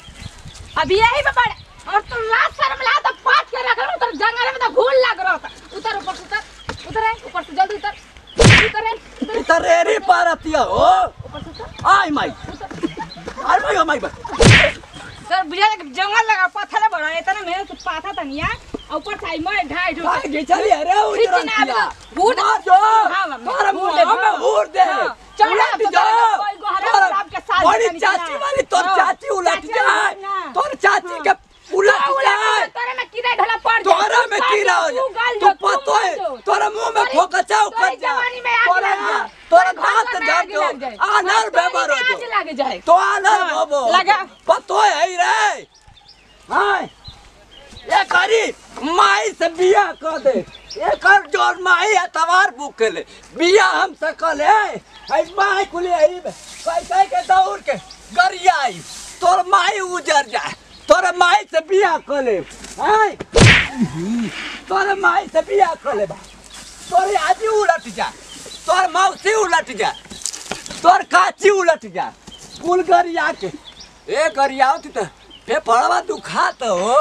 Speaker 5: अब यही पे पड़ और तू लाज शर्म ला तो पाट के रख रहा उतर जंगल में तो घूल लग रहा था। उतर ऊपर उतर। उतर है ऊपर से जल्दी उतर। उतर है। उतर
Speaker 2: इधर रेरी पारतिया हो आई माई आई माई माई
Speaker 5: सर बुझा के जंगल लगा पत्थर बड़ा है इतना मेहनत से पाथा तनिया ऊपर से आई मैं ढाई ढो
Speaker 2: आगे चली अरे
Speaker 5: ना,
Speaker 2: किया।
Speaker 5: बूढ़-
Speaker 2: मार जो
Speaker 5: हाँ, मम्मी,
Speaker 2: तोरा मुँह
Speaker 5: दे,
Speaker 2: में उड़ दे।
Speaker 5: हाँ, चढ़ तो
Speaker 2: जा
Speaker 5: कोई गोहरा गुलाब के साथ
Speaker 2: बड़ी चाची वाली तोर
Speaker 5: हाँ,
Speaker 2: चाची उलट जाए। तोर चाची के उलट जाए।
Speaker 5: तोरे में कीड़ा ढला पड़
Speaker 2: तोरा में कीड़ा हो
Speaker 5: तू
Speaker 2: जाए। तू पतो है
Speaker 5: मार जो।
Speaker 2: तोरा मुँह में
Speaker 5: तोरी-
Speaker 2: फोकचा
Speaker 5: तोरी
Speaker 2: जा।
Speaker 5: जवानी में
Speaker 2: तोरा। तोरा दांत
Speaker 5: में
Speaker 2: जा
Speaker 5: जाए।
Speaker 2: आनर बेबर हो जो
Speaker 5: लग जाए।
Speaker 2: तो आनर
Speaker 5: हाँ,
Speaker 2: बाबो
Speaker 5: लगा।
Speaker 2: पतो है ही रे। हाँ। ये करी माई से बिया कर दे। ये कर ज़ोर माई है तवार बुकले बिया हम सकल है है माई कुली है कई कई के दौड़ के गरियाई तोर माई उजर जाए। तोर माई से बिया कर ले। हैं। तोर माई से बिया कर ले तोर आजी उलट जा तोर मौसी उलट जा तोर काची उलट जा कुल गरिया के ए गरियाओ ती त फेफड़वा दुखात हो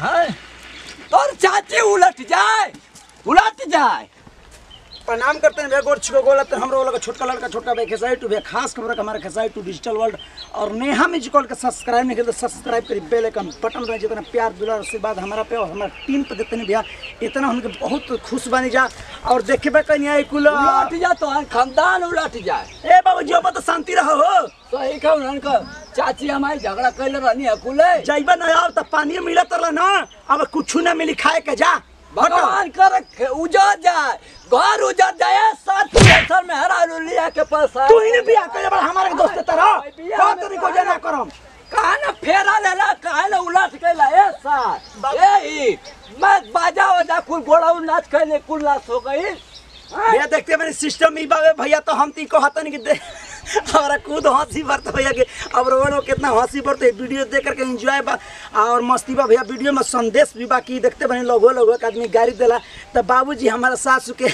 Speaker 2: हैं तोर चाची उलट जाए उलट जाए
Speaker 3: प्रणाम करते हैं। भैया गोर छिको गोला तो हमरो वाला का छोटका लड़का छोटका भाई खेसाई टू। भैया खास खबर हमारा खेसाई टू डिजिटल वर्ल्ड। और नेहा म्यूजिकल का सब्सक्राइब नहीं करते सब्सक्राइब करी बेल आइकन बटन रहे जितना प्यार दुलार आशीर्वाद हमारा पे और हमारा टीम पे देते नहीं भैया इतना हमके बहुत खुश बनी जा। और देखे बे कहीं आई कुल।
Speaker 2: उलट जा तो खानदान उलट जाए
Speaker 3: ए बाबू जी तो शांति रहो हो।
Speaker 2: सही कहूँ उनका। चाची हमारी झगड़ा कैले रहनी है कुले।
Speaker 3: जाइबा ना आओ तो पानी मिलत रहा ना। अब कुछ ना मिली खाए के जा।
Speaker 2: भगवान कर उजड़ जाए। घर उजड़ जाए सात प्रेशर में हरा लिया के पास
Speaker 3: तू ही ने बियाह करे बड़ा हमारे दोस्त तरह कौन तरीको जना करम।
Speaker 2: कहा ना फेरा लेला कहा ना उलट कैला ए साथ। ए ही मैं बाजा वाजा कुल गोड़ा नाच कैले कुल नाच हो गई।
Speaker 3: भैया देखते मेरे सिस्टम ई बावे भैया तो हम ती को हतन कि दे हमारा खुद हँसी बरता भैया के। अब रोवन कितना हँसी बरते वीडियो देख करके इंजॉय बा। और मस्ती बा भैया, वीडियो में संदेश भी बाकी देखते बने लगो लगो के आदमी गाड़ी दिला। तो बाबूजी हमारा सासू के,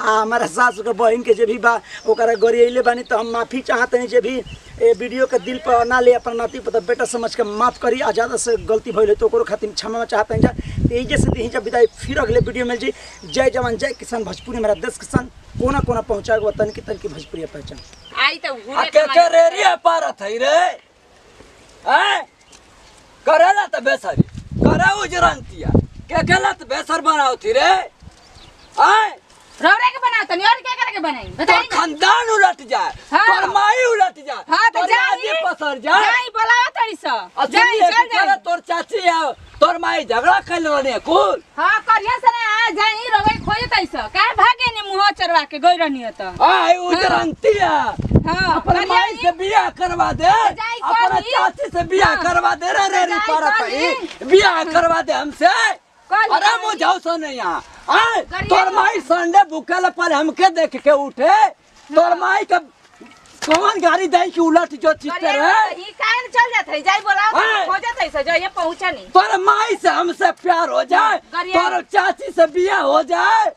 Speaker 3: आ हमारा सासू के बहन के जो भी बा, ओकरा बानी तो हम माफ़ी चाहते हैं जो भी। ए वीडियो के दिल पर ना ले अपन नाती पर बेटा समझ के माफ़ करी आ ज़्यादा से गलती भइले तो खातिर क्षमा चाहते हैं जा। तो यही से दी जब विदाई फिर अगले वीडियो में जी। जय जवान जय किसान भोजपुरी मेरा देश किसान। कोना कोना पहुँचाएगा तन की तन की भोजपुरी पहचान।
Speaker 1: आई तो
Speaker 2: पारत है रे। करेला त बेसरी। करे उजरंतिया के केला त बेसर बनाओ थी रे? हैं?
Speaker 1: रौरे के बनाओ तनी और क्या करे के बनाई
Speaker 2: तो खानदान उलट जाए
Speaker 1: हाँ।
Speaker 2: तोर उलट जाए
Speaker 1: हाँ तो जाई
Speaker 2: पसर जाए।
Speaker 1: जाई बोलावा तड़ी सा। जाई चल
Speaker 2: कि करे
Speaker 1: जाई।
Speaker 2: तोर चाची है तोर माई झगड़ा कैल रहने कुल।
Speaker 1: हाँ करिया से ना आ जाई रौरे खोजे तई सा। काहे भागे ने मुँह चरवा के गई रहनी त।
Speaker 2: आय उजरंतिया
Speaker 1: हाँ।
Speaker 2: अपन माई से बियाह करवा दे।
Speaker 1: जाई
Speaker 2: अपना चाची से बियाह
Speaker 1: हाँ।
Speaker 2: करवा दे रे रे पारा
Speaker 1: करी।
Speaker 2: बियाह करवा दे हमसे। अरे मुझाओ सो नहीं यहाँ तोर माई संडे भूखल पर हमके देख के उठे। तोर माई का कौन गाड़ी दे की उलट जो चित्तर है
Speaker 1: ई काहे चल जात है जाई बोला
Speaker 2: हो।
Speaker 1: जात है सा ये पहुँचा नहीं।
Speaker 2: तोर माई से हमसे प्यार हो जाए तोर चाची से बियाह हो जाए।